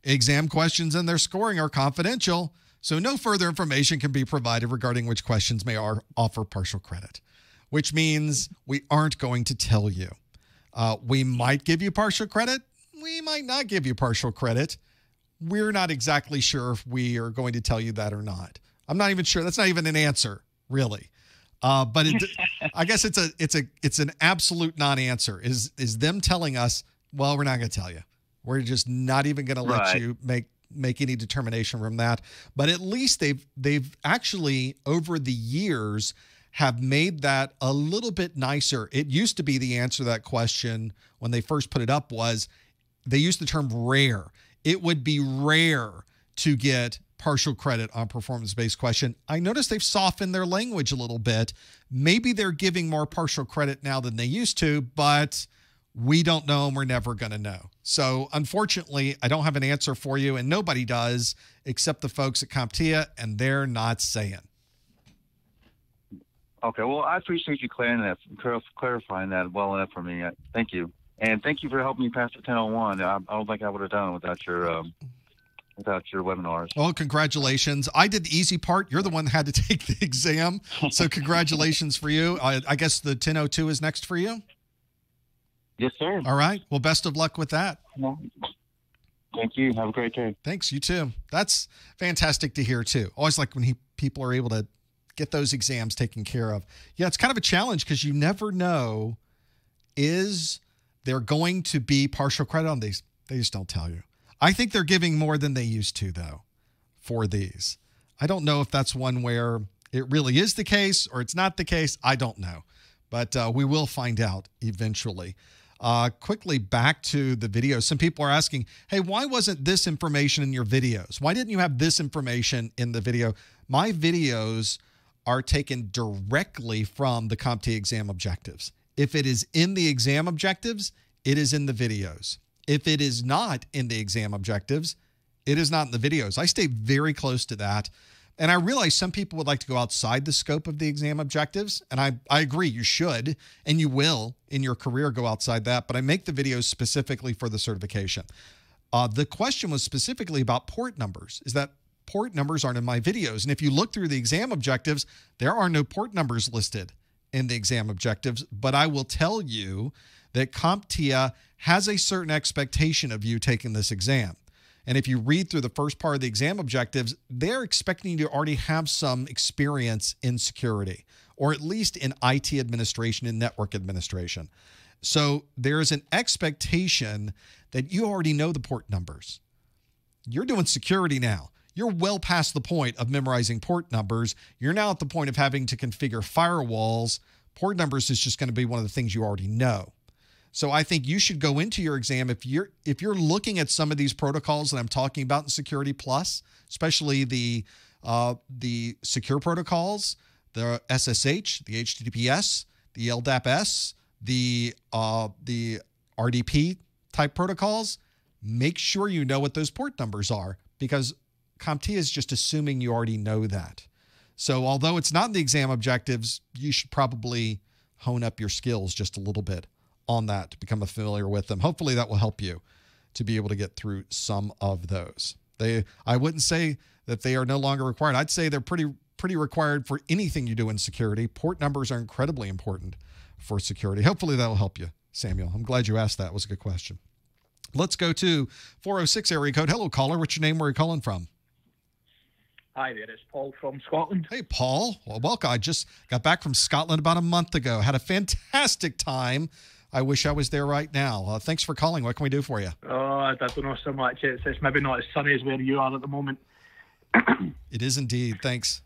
exam questions and their scoring are confidential so no further information can be provided regarding which questions may offer partial credit which means we aren't going to tell you. Uh, we might give you partial credit. We might not give you partial credit. We're not exactly sure if we are going to tell you that or not. I'm not even sure. That's not even an answer really uh, but it, I guess it's a it's a it's an absolute non-answer. Is is them telling us, well, we're not going to tell you. We're just not even going to let you make make any determination from that. But at least they've they've actually over the years have made that a little bit nicer. It used to be the answer to that question when they first put it up was they used the term rare. It would be rare to get partial credit on performance based question. I noticed they've softened their language a little bit. Maybe they're giving more partial credit now than they used to, but we don't know and we're never going to know. So, unfortunately, I don't have an answer for you, and nobody does except the folks at CompTIA, and they're not saying. Okay. Well, I appreciate you clarifying that, clarifying that well enough for me. Thank you, and thank you for helping me pass the 1001. I, I don't think I would have done it without your. Um, without your webinars. Well, congratulations. I did the easy part. You're the one that had to take the exam. So, congratulations for you. I, I, guess the 1002 is next for you? Yes, sir. All right. Well, best of luck with that. Thank you. Have a great day. Thanks. You too. That's fantastic to hear, too. Always like when he, people are able to get those exams taken care of. Yeah, it's kind of a challenge because you never know is there going to be partial credit oh, on these? They just don't tell you. I think they're giving more than they used to, though, for these. I don't know if that's one where it really is the case or it's not the case. I don't know. But uh, we will find out eventually. Uh, quickly back to the video. Some people are asking, hey, why wasn't this information in your videos? Why didn't you have this information in the video? My videos are taken directly from the CompTIA exam objectives. If it is in the exam objectives, it is in the videos. If it is not in the exam objectives, it is not in the videos. I stay very close to that. And I realize some people would like to go outside the scope of the exam objectives. And I, I agree, you should, and you will in your career go outside that. But I make the videos specifically for the certification. Uh, the question was specifically about port numbers. Is that port numbers aren't in my videos. And if you look through the exam objectives, there are no port numbers listed in the exam objectives. But I will tell you that CompTIA has a certain expectation of you taking this exam. And if you read through the first part of the exam objectives, they're expecting you to already have some experience in security or at least in IT administration and network administration. So there is an expectation that you already know the port numbers. You're doing security now. You're well past the point of memorizing port numbers. You're now at the point of having to configure firewalls. Port numbers is just going to be one of the things you already know. So I think you should go into your exam if you're if you're looking at some of these protocols that I'm talking about in Security Plus, especially the uh, the secure protocols, the SSH, the HTTPS, the LDAP-S, the uh, the RDP type protocols. Make sure you know what those port numbers are because CompTIA is just assuming you already know that. So although it's not in the exam objectives, you should probably hone up your skills just a little bit on that to become a familiar with them. Hopefully that will help you to be able to get through some of those. They I wouldn't say that they are no longer required. I'd say they're pretty pretty required for anything you do in security. Port numbers are incredibly important for security. Hopefully that'll help you, Samuel. I'm glad you asked that. It was a good question. Let's go to 406 area code. Hello, caller. What's your name? Where are you calling from? Hi there, it's Paul from Scotland. Hey, Paul. Well, welcome. I just got back from Scotland about a month ago. Had a fantastic time I wish I was there right now. Uh, thanks for calling. What can we do for you? Oh, I don't know so much. It's, it's maybe not as sunny as where you are at the moment. it is indeed. Thanks.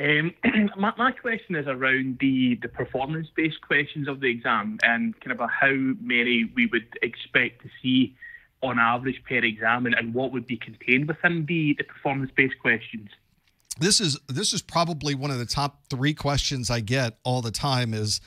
Um, my, my question is around the, the performance based questions of the exam and kind of how many we would expect to see on average per exam and, and what would be contained within the, the performance based questions. This is this is probably one of the top three questions I get all the time is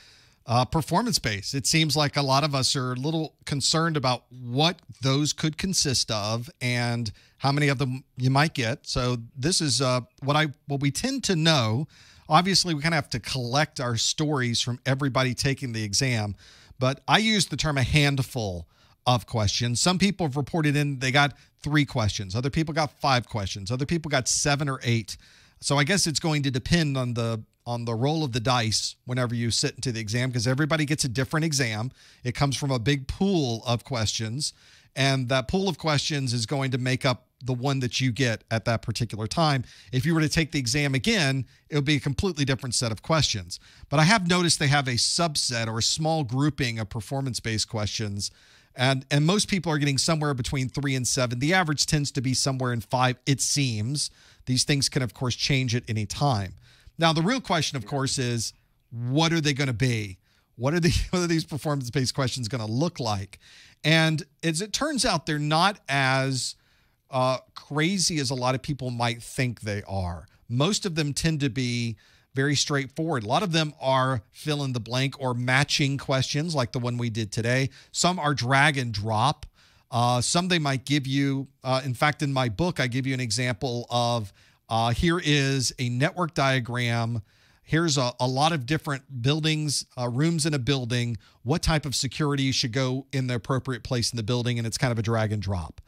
uh, performance based. It seems like a lot of us are a little concerned about what those could consist of and how many of them you might get. So this is uh, what I what we tend to know. Obviously, we kind of have to collect our stories from everybody taking the exam, but I use the term a handful of questions. Some people have reported in they got three questions. Other people got five questions. Other people got seven or eight. So I guess it's going to depend on the on the roll of the dice whenever you sit into the exam because everybody gets a different exam. It comes from a big pool of questions, and that pool of questions is going to make up the one that you get at that particular time. If you were to take the exam again, it would be a completely different set of questions. But I have noticed they have a subset or a small grouping of performance based questions. And, and most people are getting somewhere between three and seven. The average tends to be somewhere in five, it seems. These things can, of course, change at any time. Now, the real question, of course, is what are they going to be? What are, the, what are these performance based questions going to look like? And as it turns out, they're not as uh, crazy as a lot of people might think they are. Most of them tend to be very straightforward. A lot of them are fill in the blank or matching questions, like the one we did today. Some are drag and drop. Uh, some they might give you. Uh, in fact, in my book, I give you an example of uh, here is a network diagram here's a, a lot of different buildings, uh, rooms in a building, what type of security should go in the appropriate place in the building, and it's kind of a drag and drop.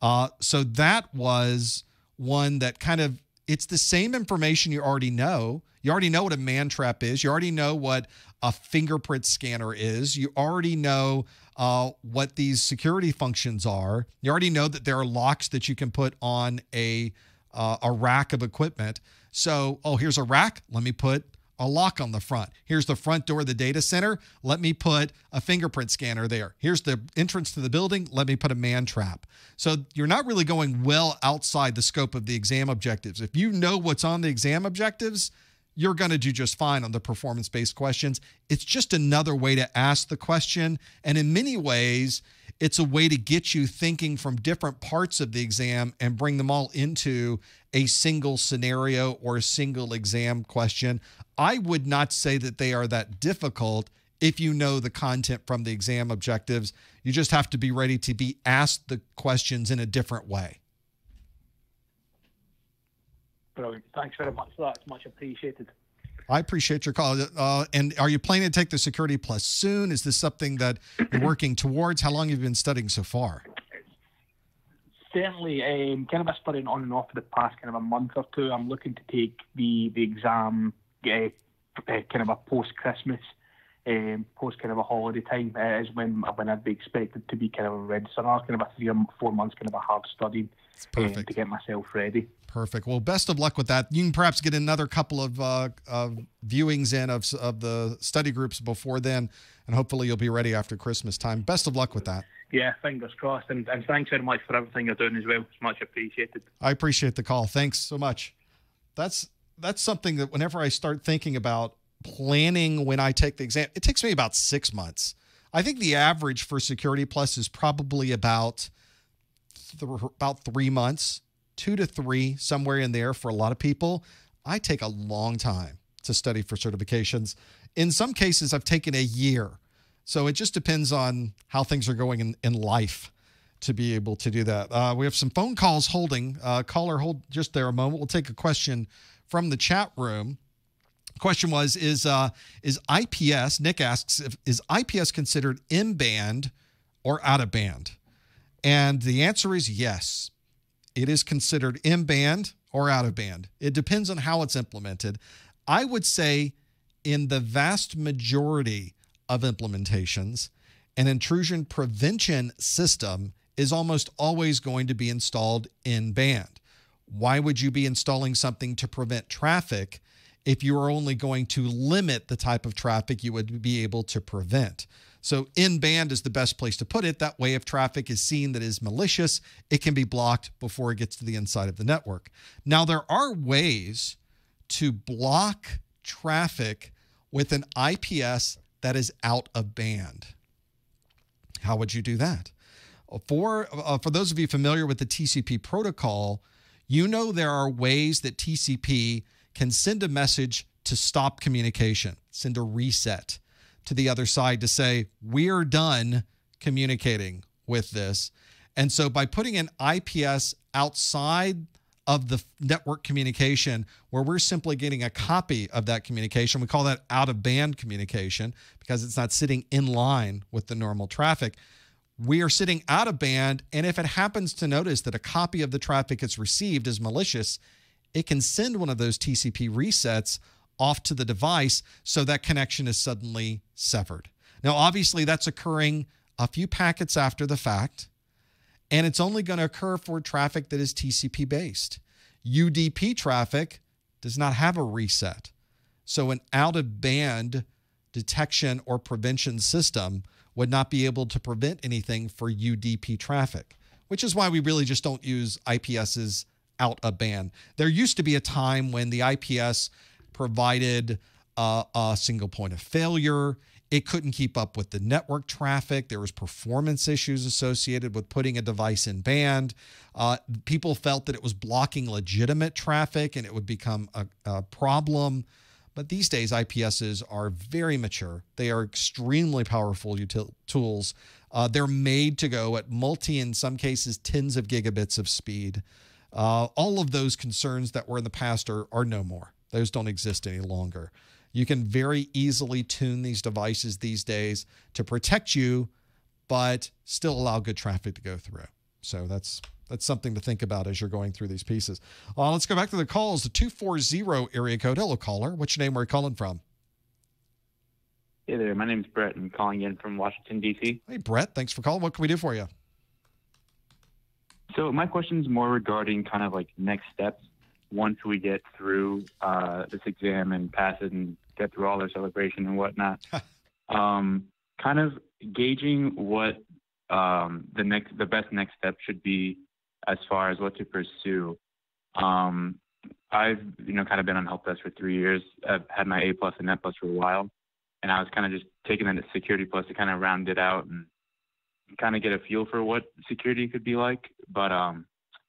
Uh, so that was one that kind of it's the same information you already know. You already know what a man trap is. You already know what a fingerprint scanner is. You already know uh, what these security functions are. You already know that there are locks that you can put on a uh, a rack of equipment. So, oh, here's a rack. Let me put a lock on the front. Here's the front door of the data center. Let me put a fingerprint scanner there. Here's the entrance to the building. Let me put a man trap. So you're not really going well outside the scope of the exam objectives. If you know what's on the exam objectives, you're going to do just fine on the performance based questions. It's just another way to ask the question. And in many ways, it's a way to get you thinking from different parts of the exam and bring them all into a single scenario or a single exam question. I would not say that they are that difficult if you know the content from the exam objectives. You just have to be ready to be asked the questions in a different way. Brilliant. Thanks very much for that. It's much appreciated. I appreciate your call. Uh, and are you planning to take the Security Plus soon? Is this something that you're working towards? How long have you been studying so far? Certainly, um, kind of a studying on and off for the past kind of a month or two. I'm looking to take the the exam uh, uh, kind of a post Christmas, um, post kind of a holiday time uh, is when when I'd be expected to be kind of. So now kind of a three or four months kind of a hard study um, to get myself ready. Perfect. Well, best of luck with that. You can perhaps get another couple of, uh, of viewings in of, of the study groups before then, and hopefully you'll be ready after Christmas time. Best of luck with that. Yeah, fingers crossed. And, and thanks very much for everything you're doing as well. It's much appreciated. I appreciate the call. Thanks so much. That's that's something that whenever I start thinking about planning when I take the exam, it takes me about six months. I think the average for Security Plus is probably about th- about three months two to three, somewhere in there for a lot of people. I take a long time to study for certifications. In some cases, I've taken a year. So it just depends on how things are going in, in life to be able to do that. Uh, we have some phone calls holding. Uh, caller, hold just there a moment. We'll take a question from the chat room. Question was: Is uh, is IPS? Nick asks: if, Is IPS considered in band or out of band? And the answer is yes it is considered in band or out of band. It depends on how it's implemented. I would say in the vast majority of implementations, an intrusion prevention system is almost always going to be installed in band. Why would you be installing something to prevent traffic if you are only going to limit the type of traffic you would be able to prevent? So in band is the best place to put it. That way, if traffic is seen that is malicious, it can be blocked before it gets to the inside of the network. Now, there are ways to block traffic with an IPS that is out of band. How would you do that? For, uh, for those of you familiar with the TCP protocol, you know there are ways that TCP can send a message to stop communication, send a reset to the other side to say, we're done communicating with this. And so by putting an IPS outside of the network communication, where we're simply getting a copy of that communication, we call that out of band communication because it's not sitting in line with the normal traffic. We are sitting out of band. And if it happens to notice that a copy of the traffic it's received is malicious, it can send one of those TCP resets off to the device so that connection is suddenly severed. Now, obviously, that's occurring a few packets after the fact, and it's only going to occur for traffic that is TCP based. UDP traffic does not have a reset. So, an out of band detection or prevention system would not be able to prevent anything for UDP traffic, which is why we really just don't use IPSs out of band. There used to be a time when the IPS provided uh, a single point of failure. It couldn't keep up with the network traffic. There was performance issues associated with putting a device in band. Uh, people felt that it was blocking legitimate traffic and it would become a, a problem. But these days, IPSs are very mature. They are extremely powerful tools. Uh, they're made to go at multi, in some cases, tens of gigabits of speed. Uh, all of those concerns that were in the past are, are no more. Those don't exist any longer. You can very easily tune these devices these days to protect you, but still allow good traffic to go through. So that's that's something to think about as you're going through these pieces. Uh, let's go back to the calls. The 240 area code. Hello, caller. What's your name? Where are you calling from? Hey there. My name is Brett. I'm calling in from Washington, D.C. Hey, Brett. Thanks for calling. What can we do for you? So, my question is more regarding kind of like next steps once we get through uh, this exam and pass it and get through all their celebration and whatnot. um, kind of gauging what um, the next, the best next step should be as far as what to pursue. Um, I've you know kind of been on help desk for three years. I've had my A plus and Net plus for a while, and I was kind of just taking that security plus to kind of round it out and kind of get a feel for what security could be like. But um,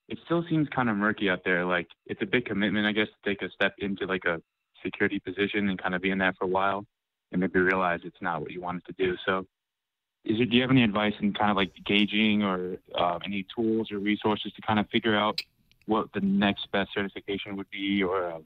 it still seems kind of murky out there. Like it's a big commitment, I guess, to take a step into like a security position and kind of be in that for a while, and maybe realize it's not what you wanted to do. So is it, do you have any advice in kind of like gauging or uh, any tools or resources to kind of figure out what the next best certification would be, or uh,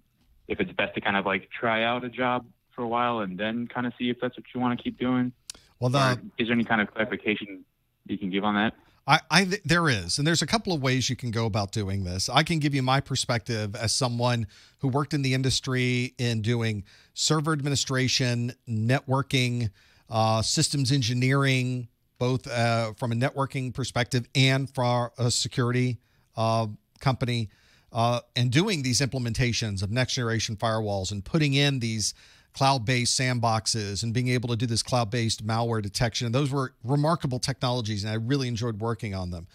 if it's best to kind of like try out a job for a while and then kind of see if that's what you want to keep doing? Well, the, is there any kind of clarification you can give on that? I, I there is, and there's a couple of ways you can go about doing this. I can give you my perspective as someone who worked in the industry in doing server administration, networking, uh, systems engineering, both uh, from a networking perspective and for a security uh, company, uh, and doing these implementations of next generation firewalls and putting in these cloud based sandboxes and being able to do this cloud based malware detection. And those were remarkable technologies, and I really enjoyed working on them.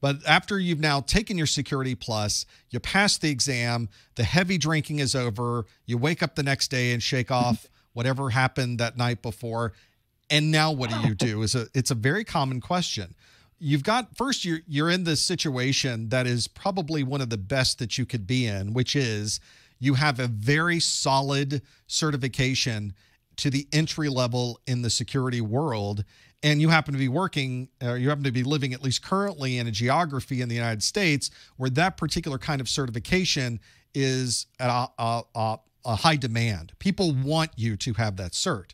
But after you've now taken your Security Plus, you pass the exam, the heavy drinking is over, you wake up the next day and shake off whatever happened that night before, and now what do you do is a it's a very common question you've got first you're you're in this situation that is probably one of the best that you could be in which is you have a very solid certification to the entry level in the security world and you happen to be working or you happen to be living at least currently in a geography in the United States where that particular kind of certification is at a, a, a, a high demand people want you to have that cert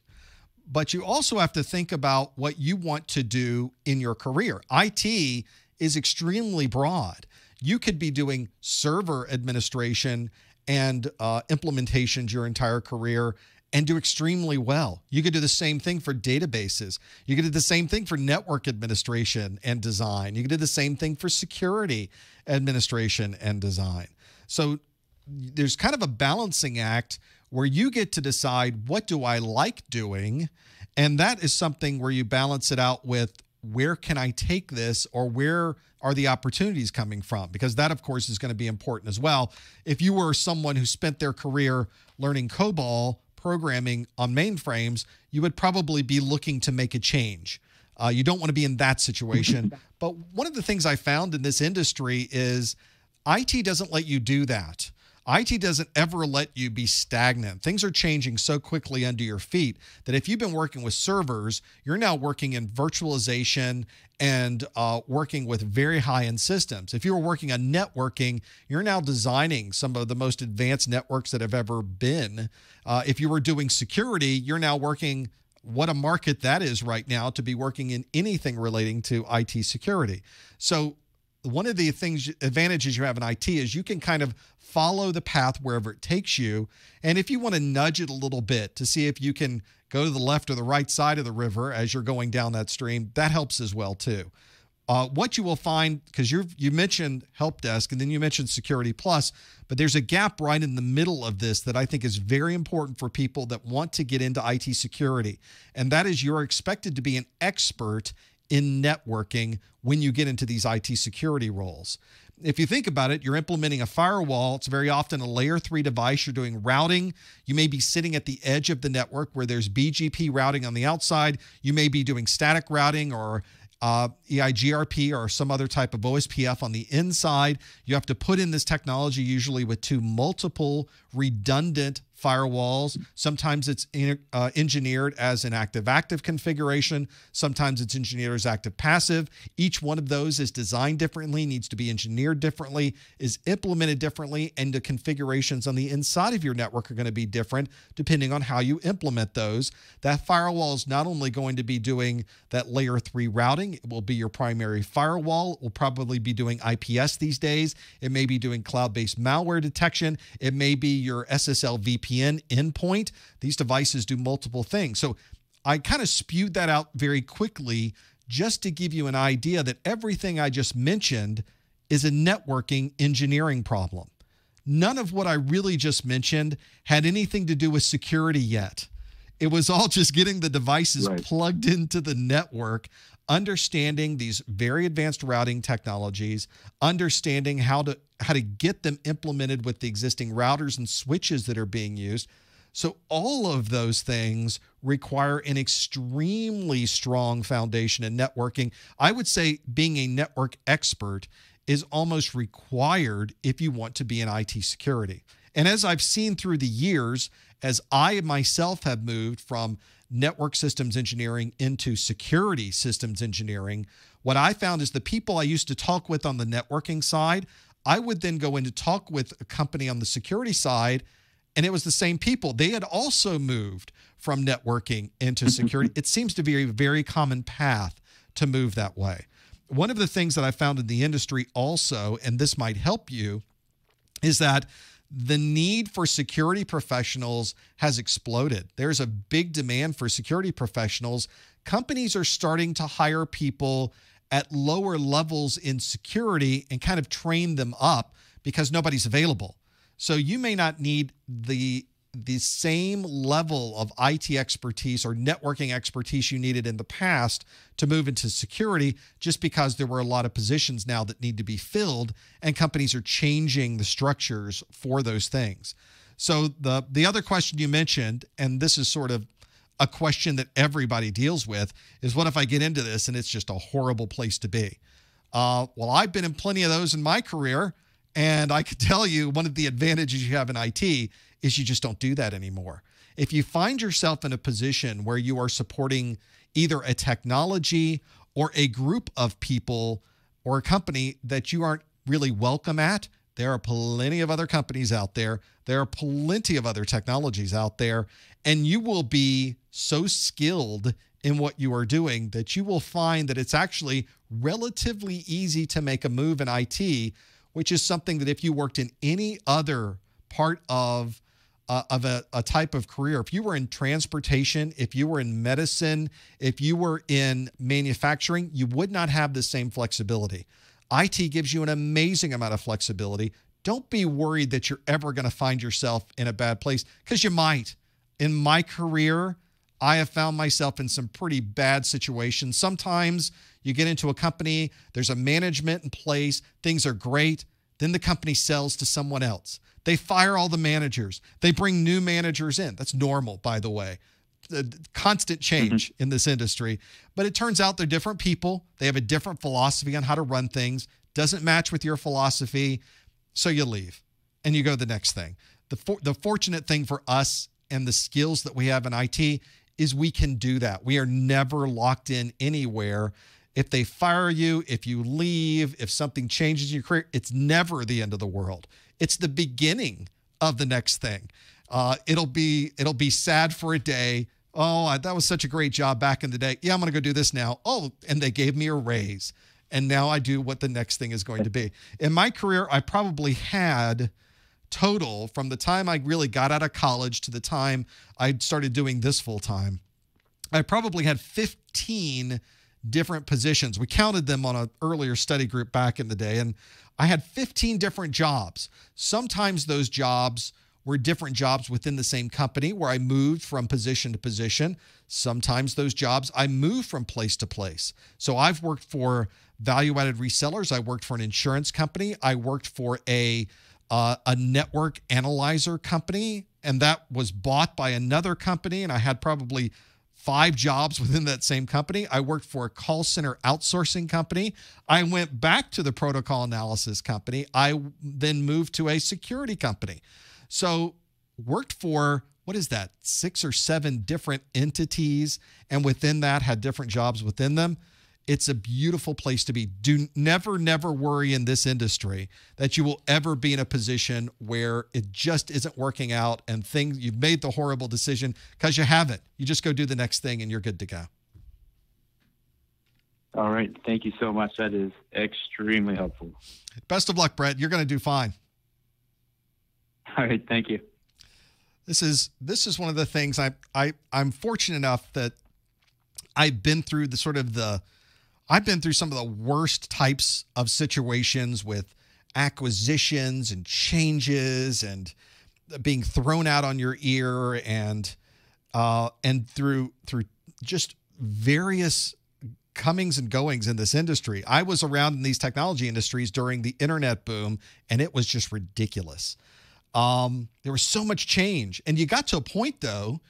but you also have to think about what you want to do in your career. IT is extremely broad. You could be doing server administration and uh, implementations your entire career and do extremely well. You could do the same thing for databases. You could do the same thing for network administration and design. You could do the same thing for security administration and design. So there's kind of a balancing act where you get to decide what do I like doing and that is something where you balance it out with where can I take this or where are the opportunities coming from because that of course is going to be important as well. If you were someone who spent their career learning COBOL programming on mainframes, you would probably be looking to make a change. Uh, you don't want to be in that situation. but one of the things I found in this industry is IT doesn't let you do that. IT doesn't ever let you be stagnant. Things are changing so quickly under your feet that if you've been working with servers, you're now working in virtualization and uh, working with very high end systems. If you were working on networking, you're now designing some of the most advanced networks that have ever been. Uh, if you were doing security, you're now working what a market that is right now to be working in anything relating to IT security. So one of the things advantages you have in IT is you can kind of follow the path wherever it takes you. And if you want to nudge it a little bit to see if you can go to the left or the right side of the river as you're going down that stream, that helps as well too. Uh, what you will find, because you you mentioned help desk and then you mentioned security plus, but there's a gap right in the middle of this that I think is very important for people that want to get into IT security, and that is you're expected to be an expert in networking when you get into these IT security roles. If you think about it, you're implementing a firewall. It's very often a layer three device. You're doing routing. You may be sitting at the edge of the network where there's BGP routing on the outside. You may be doing static routing or uh, EIGRP or some other type of OSPF on the inside. You have to put in this technology usually with two multiple redundant firewalls. Sometimes it's in, uh, engineered as an active active configuration. Sometimes it's engineered as active passive. Each one of those is designed differently, needs to be engineered differently, is implemented differently, and the configurations on the inside of your network are going to be different depending on how you implement those. That firewall is not only going to be doing that layer three routing, it will be your primary firewall. It will probably be doing IPS these days. It may be doing cloud based malware detection. It may be your SSL VPN VPN endpoint. These devices do multiple things. So I kind of spewed that out very quickly just to give you an idea that everything I just mentioned is a networking engineering problem. None of what I really just mentioned had anything to do with security yet. It was all just getting the devices right. plugged into the network, understanding these very advanced routing technologies, understanding how to how to get them implemented with the existing routers and switches that are being used. So all of those things require an extremely strong foundation in networking. I would say being a network expert is almost required if you want to be in IT security. And as I've seen through the years, as I myself have moved from network systems engineering into security systems engineering, what I found is the people I used to talk with on the networking side, I would then go in to talk with a company on the security side, and it was the same people. They had also moved from networking into mm-hmm. security. it seems to be a very common path to move that way. One of the things that I found in the industry also, and this might help you, is that the need for security professionals has exploded. There's a big demand for security professionals. Companies are starting to hire people at lower levels in security and kind of train them up because nobody's available. So you may not need the the same level of IT expertise or networking expertise you needed in the past to move into security just because there were a lot of positions now that need to be filled and companies are changing the structures for those things. So the the other question you mentioned and this is sort of a question that everybody deals with is what if I get into this and it's just a horrible place to be? Uh, well, I've been in plenty of those in my career. And I can tell you one of the advantages you have in IT is you just don't do that anymore. If you find yourself in a position where you are supporting either a technology or a group of people or a company that you aren't really welcome at, there are plenty of other companies out there. There are plenty of other technologies out there. And you will be so skilled in what you are doing that you will find that it's actually relatively easy to make a move in IT, which is something that if you worked in any other part of uh, of a, a type of career. If you were in transportation, if you were in medicine, if you were in manufacturing, you would not have the same flexibility. IT gives you an amazing amount of flexibility. Don't be worried that you're ever going to find yourself in a bad place because you might. In my career, I have found myself in some pretty bad situations. Sometimes you get into a company, there's a management in place, things are great, then the company sells to someone else. They fire all the managers. They bring new managers in. That's normal, by the way. The constant change mm-hmm. in this industry. But it turns out they're different people. They have a different philosophy on how to run things. Doesn't match with your philosophy. So you leave and you go to the next thing. The, for, the fortunate thing for us and the skills that we have in IT is we can do that. We are never locked in anywhere. If they fire you, if you leave, if something changes in your career, it's never the end of the world. It's the beginning of the next thing. Uh, it'll be it'll be sad for a day. Oh, that was such a great job back in the day. Yeah, I'm going to go do this now. Oh, and they gave me a raise. And now I do what the next thing is going to be. In my career, I probably had total from the time I really got out of college to the time I started doing this full time. I probably had 15 different positions. We counted them on an earlier study group back in the day. And I had 15 different jobs. Sometimes those jobs were different jobs within the same company where I moved from position to position. Sometimes those jobs I moved from place to place. So I've worked for value added resellers. I worked for an insurance company. I worked for a uh, a network analyzer company, and that was bought by another company. And I had probably five jobs within that same company. I worked for a call center outsourcing company. I went back to the protocol analysis company. I then moved to a security company. So, worked for what is that, six or seven different entities, and within that had different jobs within them. It's a beautiful place to be. Do never, never worry in this industry that you will ever be in a position where it just isn't working out and things you've made the horrible decision because you haven't. You just go do the next thing and you're good to go. All right. Thank you so much. That is extremely helpful. Best of luck, Brett. You're going to do fine. All right. Thank you. This is this is one of the things I I I'm fortunate enough that I've been through the sort of the I've been through some of the worst types of situations with acquisitions and changes and being thrown out on your ear and uh, and through through just various comings and goings in this industry. I was around in these technology industries during the internet boom, and it was just ridiculous. Um, there was so much change, and you got to a point though,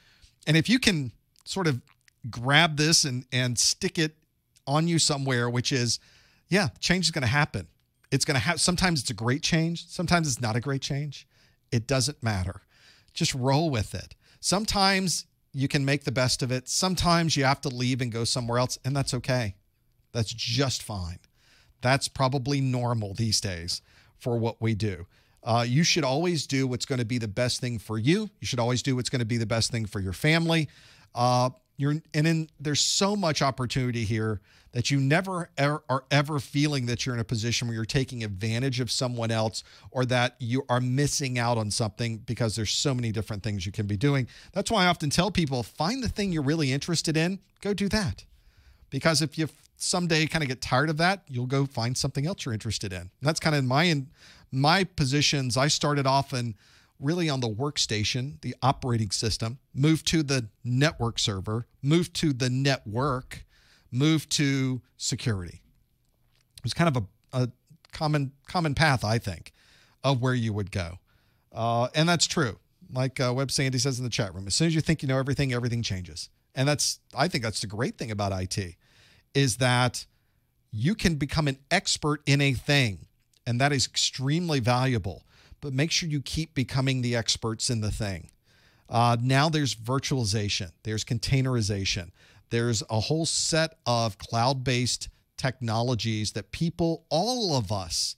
and if you can sort of grab this and and stick it on you somewhere, which is, yeah, change is going to happen. It's going to have, sometimes it's a great change. Sometimes it's not a great change. It doesn't matter. Just roll with it. Sometimes you can make the best of it. Sometimes you have to leave and go somewhere else, and that's okay. That's just fine. That's probably normal these days for what we do. Uh, you should always do what's going to be the best thing for you. You should always do what's going to be the best thing for your family. Uh, you're and in there's so much opportunity here that you never are, are ever feeling that you're in a position where you're taking advantage of someone else or that you are missing out on something because there's so many different things you can be doing. That's why I often tell people find the thing you're really interested in, go do that. Because if you someday kind of get tired of that, you'll go find something else you're interested in. And that's kind of my in my positions. I started off in really on the workstation, the operating system, move to the network server, move to the network, move to security. It was kind of a, a common common path, I think, of where you would go. Uh, and that's true. Like uh, Web Sandy says in the chat room, as soon as you think you know everything, everything changes. And that's I think that's the great thing about IT is that you can become an expert in a thing, and that is extremely valuable but make sure you keep becoming the experts in the thing. Uh, now there's virtualization, there's containerization, there's a whole set of cloud based technologies that people, all of us,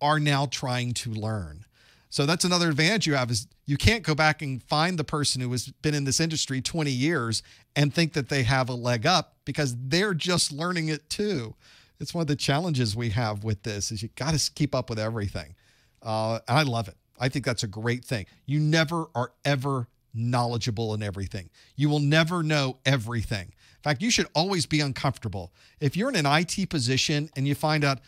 are now trying to learn. So that's another advantage you have is you can't go back and find the person who has been in this industry 20 years and think that they have a leg up because they're just learning it too. It's one of the challenges we have with this is you got to keep up with everything. Uh, and I love it. I think that's a great thing. You never are ever knowledgeable in everything. You will never know everything. In fact, you should always be uncomfortable. If you're in an IT position and you find out,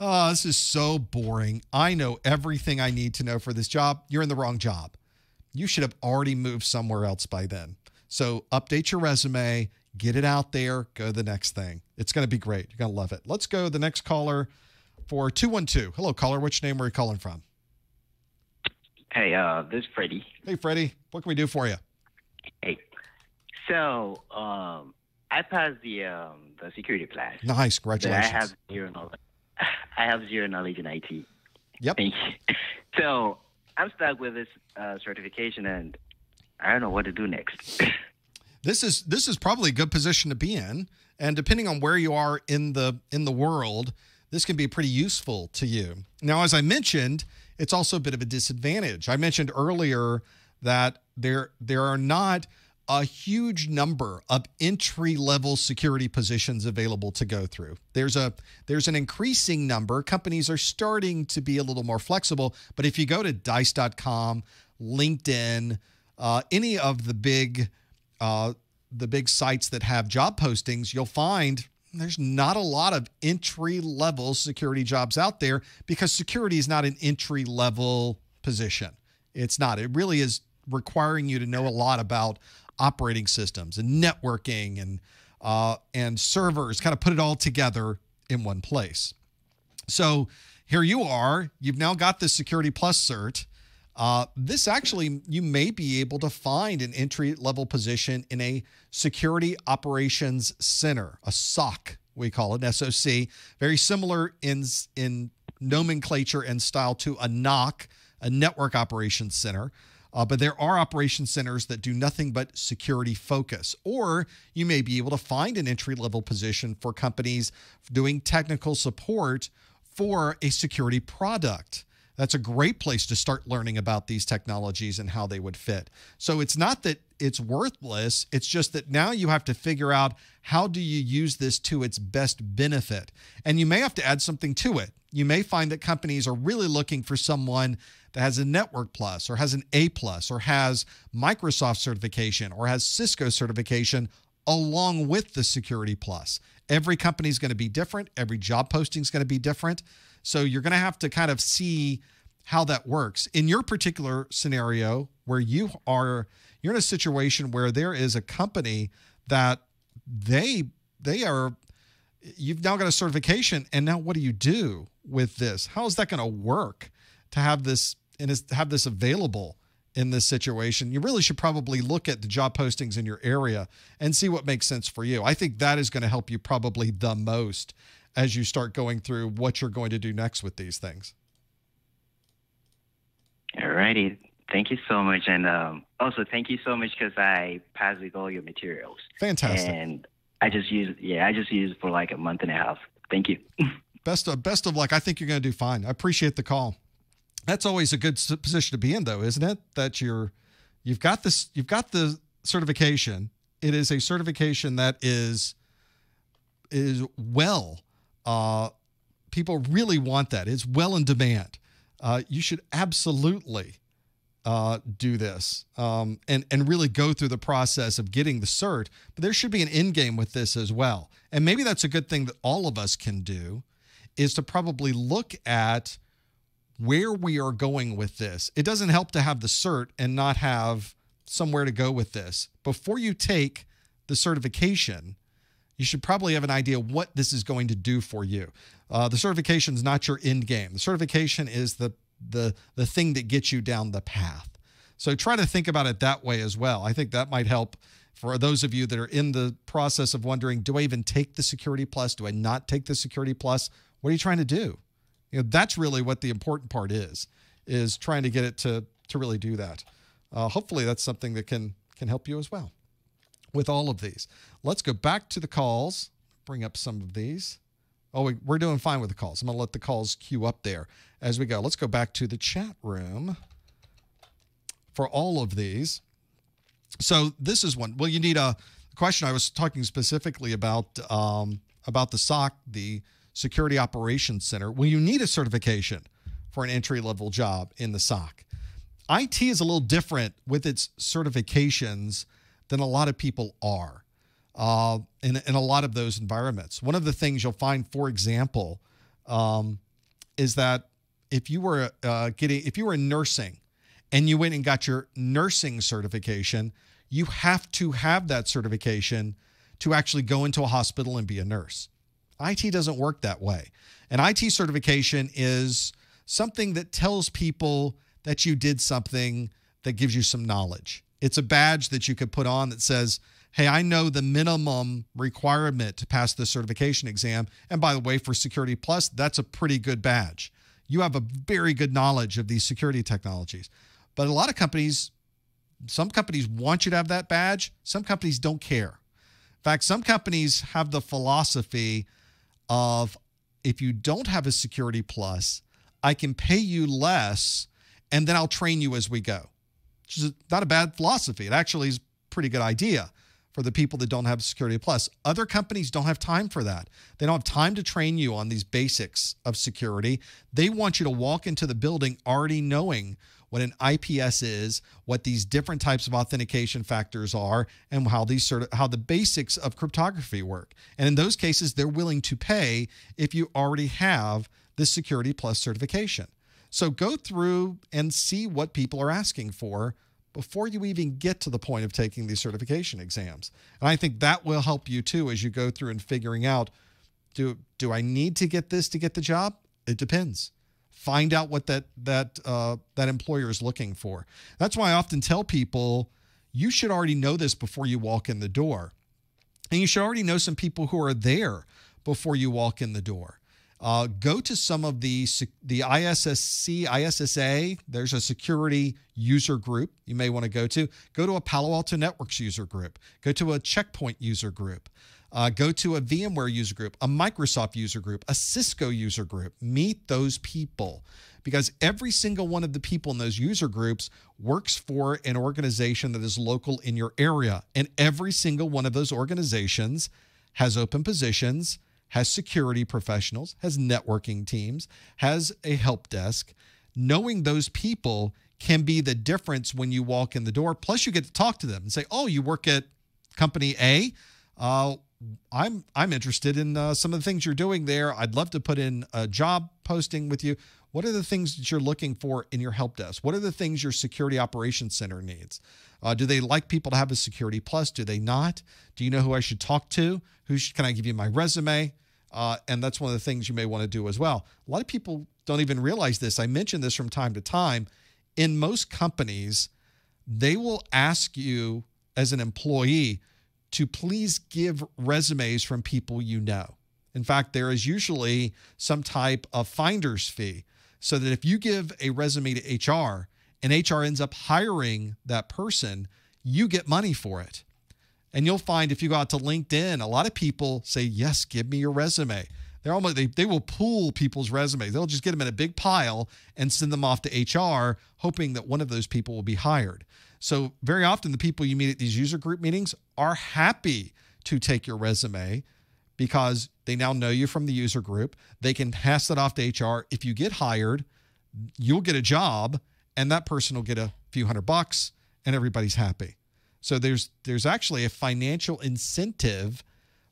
oh, this is so boring, I know everything I need to know for this job, you're in the wrong job. You should have already moved somewhere else by then. So update your resume, get it out there, go to the next thing. It's going to be great. You're going to love it. Let's go the next caller for 212. Hello, caller. Which name are you calling from? Hey, uh, this is Freddie. Hey, Freddie. What can we do for you? Hey. So, um, I passed the um, the security class. Nice, congratulations. I have zero knowledge. I have zero knowledge in IT. Yep. so I'm stuck with this uh, certification, and I don't know what to do next. this is this is probably a good position to be in, and depending on where you are in the in the world, this can be pretty useful to you. Now, as I mentioned, it's also a bit of a disadvantage. I mentioned earlier that there there are not a huge number of entry level security positions available to go through. There's a there's an increasing number. Companies are starting to be a little more flexible, but if you go to dice.com, LinkedIn, uh, any of the big uh, the big sites that have job postings, you'll find there's not a lot of entry level security jobs out there because security is not an entry level position. It's not. It really is requiring you to know a lot about operating systems and networking and uh, and servers. Kind of put it all together in one place. So here you are. You've now got the Security Plus cert. Uh, this actually, you may be able to find an entry level position in a security operations center, a SOC, we call it, SOC. Very similar in, in nomenclature and style to a NOC, a network operations center. Uh, but there are operation centers that do nothing but security focus. Or you may be able to find an entry level position for companies doing technical support for a security product. That's a great place to start learning about these technologies and how they would fit. So it's not that it's worthless, it's just that now you have to figure out how do you use this to its best benefit. And you may have to add something to it. You may find that companies are really looking for someone that has a network plus or has an A plus or has Microsoft certification or has Cisco certification along with the security plus. Every company is going to be different, every job posting is going to be different. So you're going to have to kind of see how that works. In your particular scenario where you are you're in a situation where there is a company that they they are you've now got a certification and now what do you do with this? How is that going to work to have this and have this available in this situation? You really should probably look at the job postings in your area and see what makes sense for you. I think that is going to help you probably the most as you start going through what you're going to do next with these things. All righty. Thank you so much. And um, also, thank you so much because I passed with all your materials. Fantastic. And I just used, yeah, I just used for like a month and a half. Thank you. best of best of luck. I think you're going to do fine. I appreciate the call. That's always a good position to be in, though, isn't it? That you're you've got this you've got the certification. It is a certification that is is well uh, people really want that. It's well in demand. Uh, you should absolutely uh, do this um, and and really go through the process of getting the cert. But there should be an end game with this as well. And maybe that's a good thing that all of us can do, is to probably look at where we are going with this. It doesn't help to have the cert and not have somewhere to go with this. Before you take the certification, you should probably have an idea what this is going to do for you. Uh, the certification is not your end game. The certification is the the the thing that gets you down the path. So try to think about it that way as well. I think that might help for those of you that are in the process of wondering, do I even take the security plus? Do I not take the security plus? What are you trying to do? You know, that's really what the important part is, is trying to get it to to really do that. Uh, hopefully, that's something that can can help you as well with all of these. Let's go back to the calls, bring up some of these. Oh, we, are doing fine with the calls. I'm going to let the calls queue up there as we go. Let's go back to the chat room for all of these. So this is one. Well, you need a question. I was talking specifically about um, about the SOC, the Security Operations Center. Well, you need a certification for an entry level job in the SOC. IT is a little different with its certifications than a lot of people are uh, in, in a lot of those environments. One of the things you'll find, for example, um, is that if you were uh, getting, if you were in nursing and you went and got your nursing certification, you have to have that certification to actually go into a hospital and be a nurse. IT doesn't work that way. An IT certification is something that tells people that you did something that gives you some knowledge. It's a badge that you could put on that says, hey, I know the minimum requirement to pass the certification exam. And by the way, for Security Plus, that's a pretty good badge. You have a very good knowledge of these security technologies. But a lot of companies, some companies want you to have that badge, some companies don't care. In fact, some companies have the philosophy of if you don't have a Security Plus, I can pay you less and then I'll train you as we go which is not a bad philosophy. It actually is a pretty good idea for the people that don't have Security Plus. Other companies don't have time for that. They don't have time to train you on these basics of security. They want you to walk into the building already knowing what an IPS is, what these different types of authentication factors are, and how these sort of how the basics of cryptography work. And in those cases, they're willing to pay if you already have the Security Plus certification. So go through and see what people are asking for before you even get to the point of taking these certification exams. And I think that will help you too as you go through and figuring out do do I need to get this to get the job? It depends. Find out what that that uh, that employer is looking for. That's why I often tell people you should already know this before you walk in the door, and you should already know some people who are there before you walk in the door. Uh, go to some of the the ISSC, ISSA. There's a security user group you may want to go to. Go to a Palo Alto Networks user group. Go to a Checkpoint user group. Uh, go to a VMware user group, a Microsoft user group, a Cisco user group. Meet those people because every single one of the people in those user groups works for an organization that is local in your area. And every single one of those organizations has open positions has security professionals, has networking teams, has a help desk. Knowing those people can be the difference when you walk in the door. Plus, you get to talk to them and say, "Oh, you work at company A. Uh, I'm I'm interested in uh, some of the things you're doing there. I'd love to put in a job posting with you. What are the things that you're looking for in your help desk? What are the things your security operations center needs? Uh, do they like people to have a security plus? Do they not? Do you know who I should talk to? Who should, can I give you my resume? Uh, and that's one of the things you may want to do as well. A lot of people don't even realize this. I mention this from time to time. In most companies, they will ask you as an employee to please give resumes from people you know. In fact, there is usually some type of finder's fee so that if you give a resume to HR and HR ends up hiring that person, you get money for it. And you'll find if you go out to LinkedIn, a lot of people say, Yes, give me your resume. They're almost they, they will pool people's resumes. They'll just get them in a big pile and send them off to HR, hoping that one of those people will be hired. So very often the people you meet at these user group meetings are happy to take your resume because they now know you from the user group. They can pass that off to HR. If you get hired, you'll get a job and that person will get a few hundred bucks and everybody's happy. So there's there's actually a financial incentive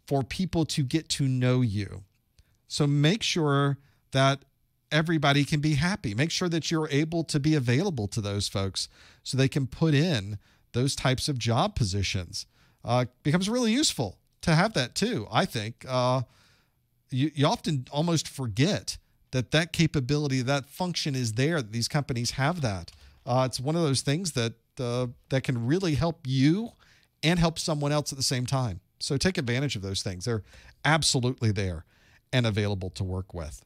for people to get to know you. So make sure that everybody can be happy. Make sure that you're able to be available to those folks so they can put in those types of job positions. Uh, becomes really useful to have that too. I think uh, you, you often almost forget that that capability, that function is there. These companies have that. Uh, it's one of those things that uh, that can really help you and help someone else at the same time. So take advantage of those things. They're absolutely there and available to work with.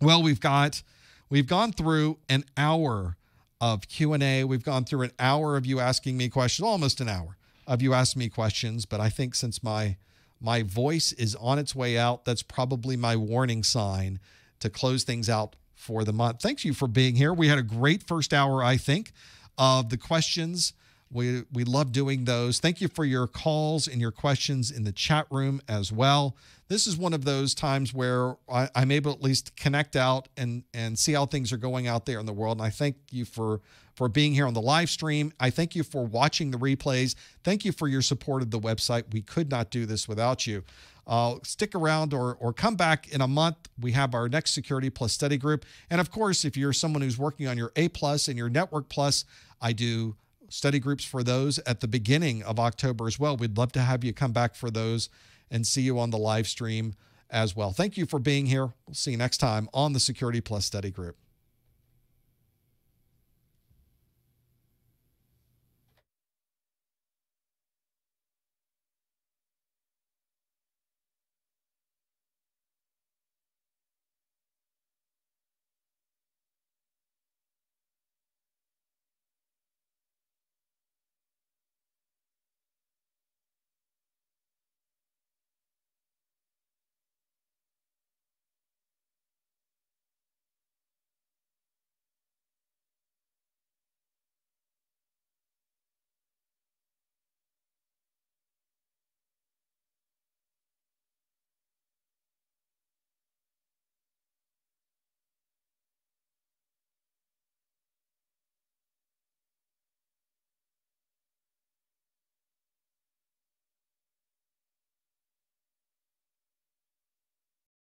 Well, we've got we've gone through an hour of Q&A. We've gone through an hour of you asking me questions, almost an hour of you asking me questions, but I think since my my voice is on its way out, that's probably my warning sign to close things out for the month. Thank you for being here. We had a great first hour, I think of the questions. We, we love doing those. Thank you for your calls and your questions in the chat room as well. This is one of those times where I, am able at least connect out and, and see how things are going out there in the world. And I thank you for, for being here on the live stream. I thank you for watching the replays. Thank you for your support of the website. We could not do this without you. Uh, stick around or, or come back in a month. We have our next Security Plus study group. And of course, if you're someone who's working on your A Plus and your Network Plus, I do study groups for those at the beginning of October as well. We'd love to have you come back for those and see you on the live stream as well. Thank you for being here. We'll see you next time on the Security Plus Study Group.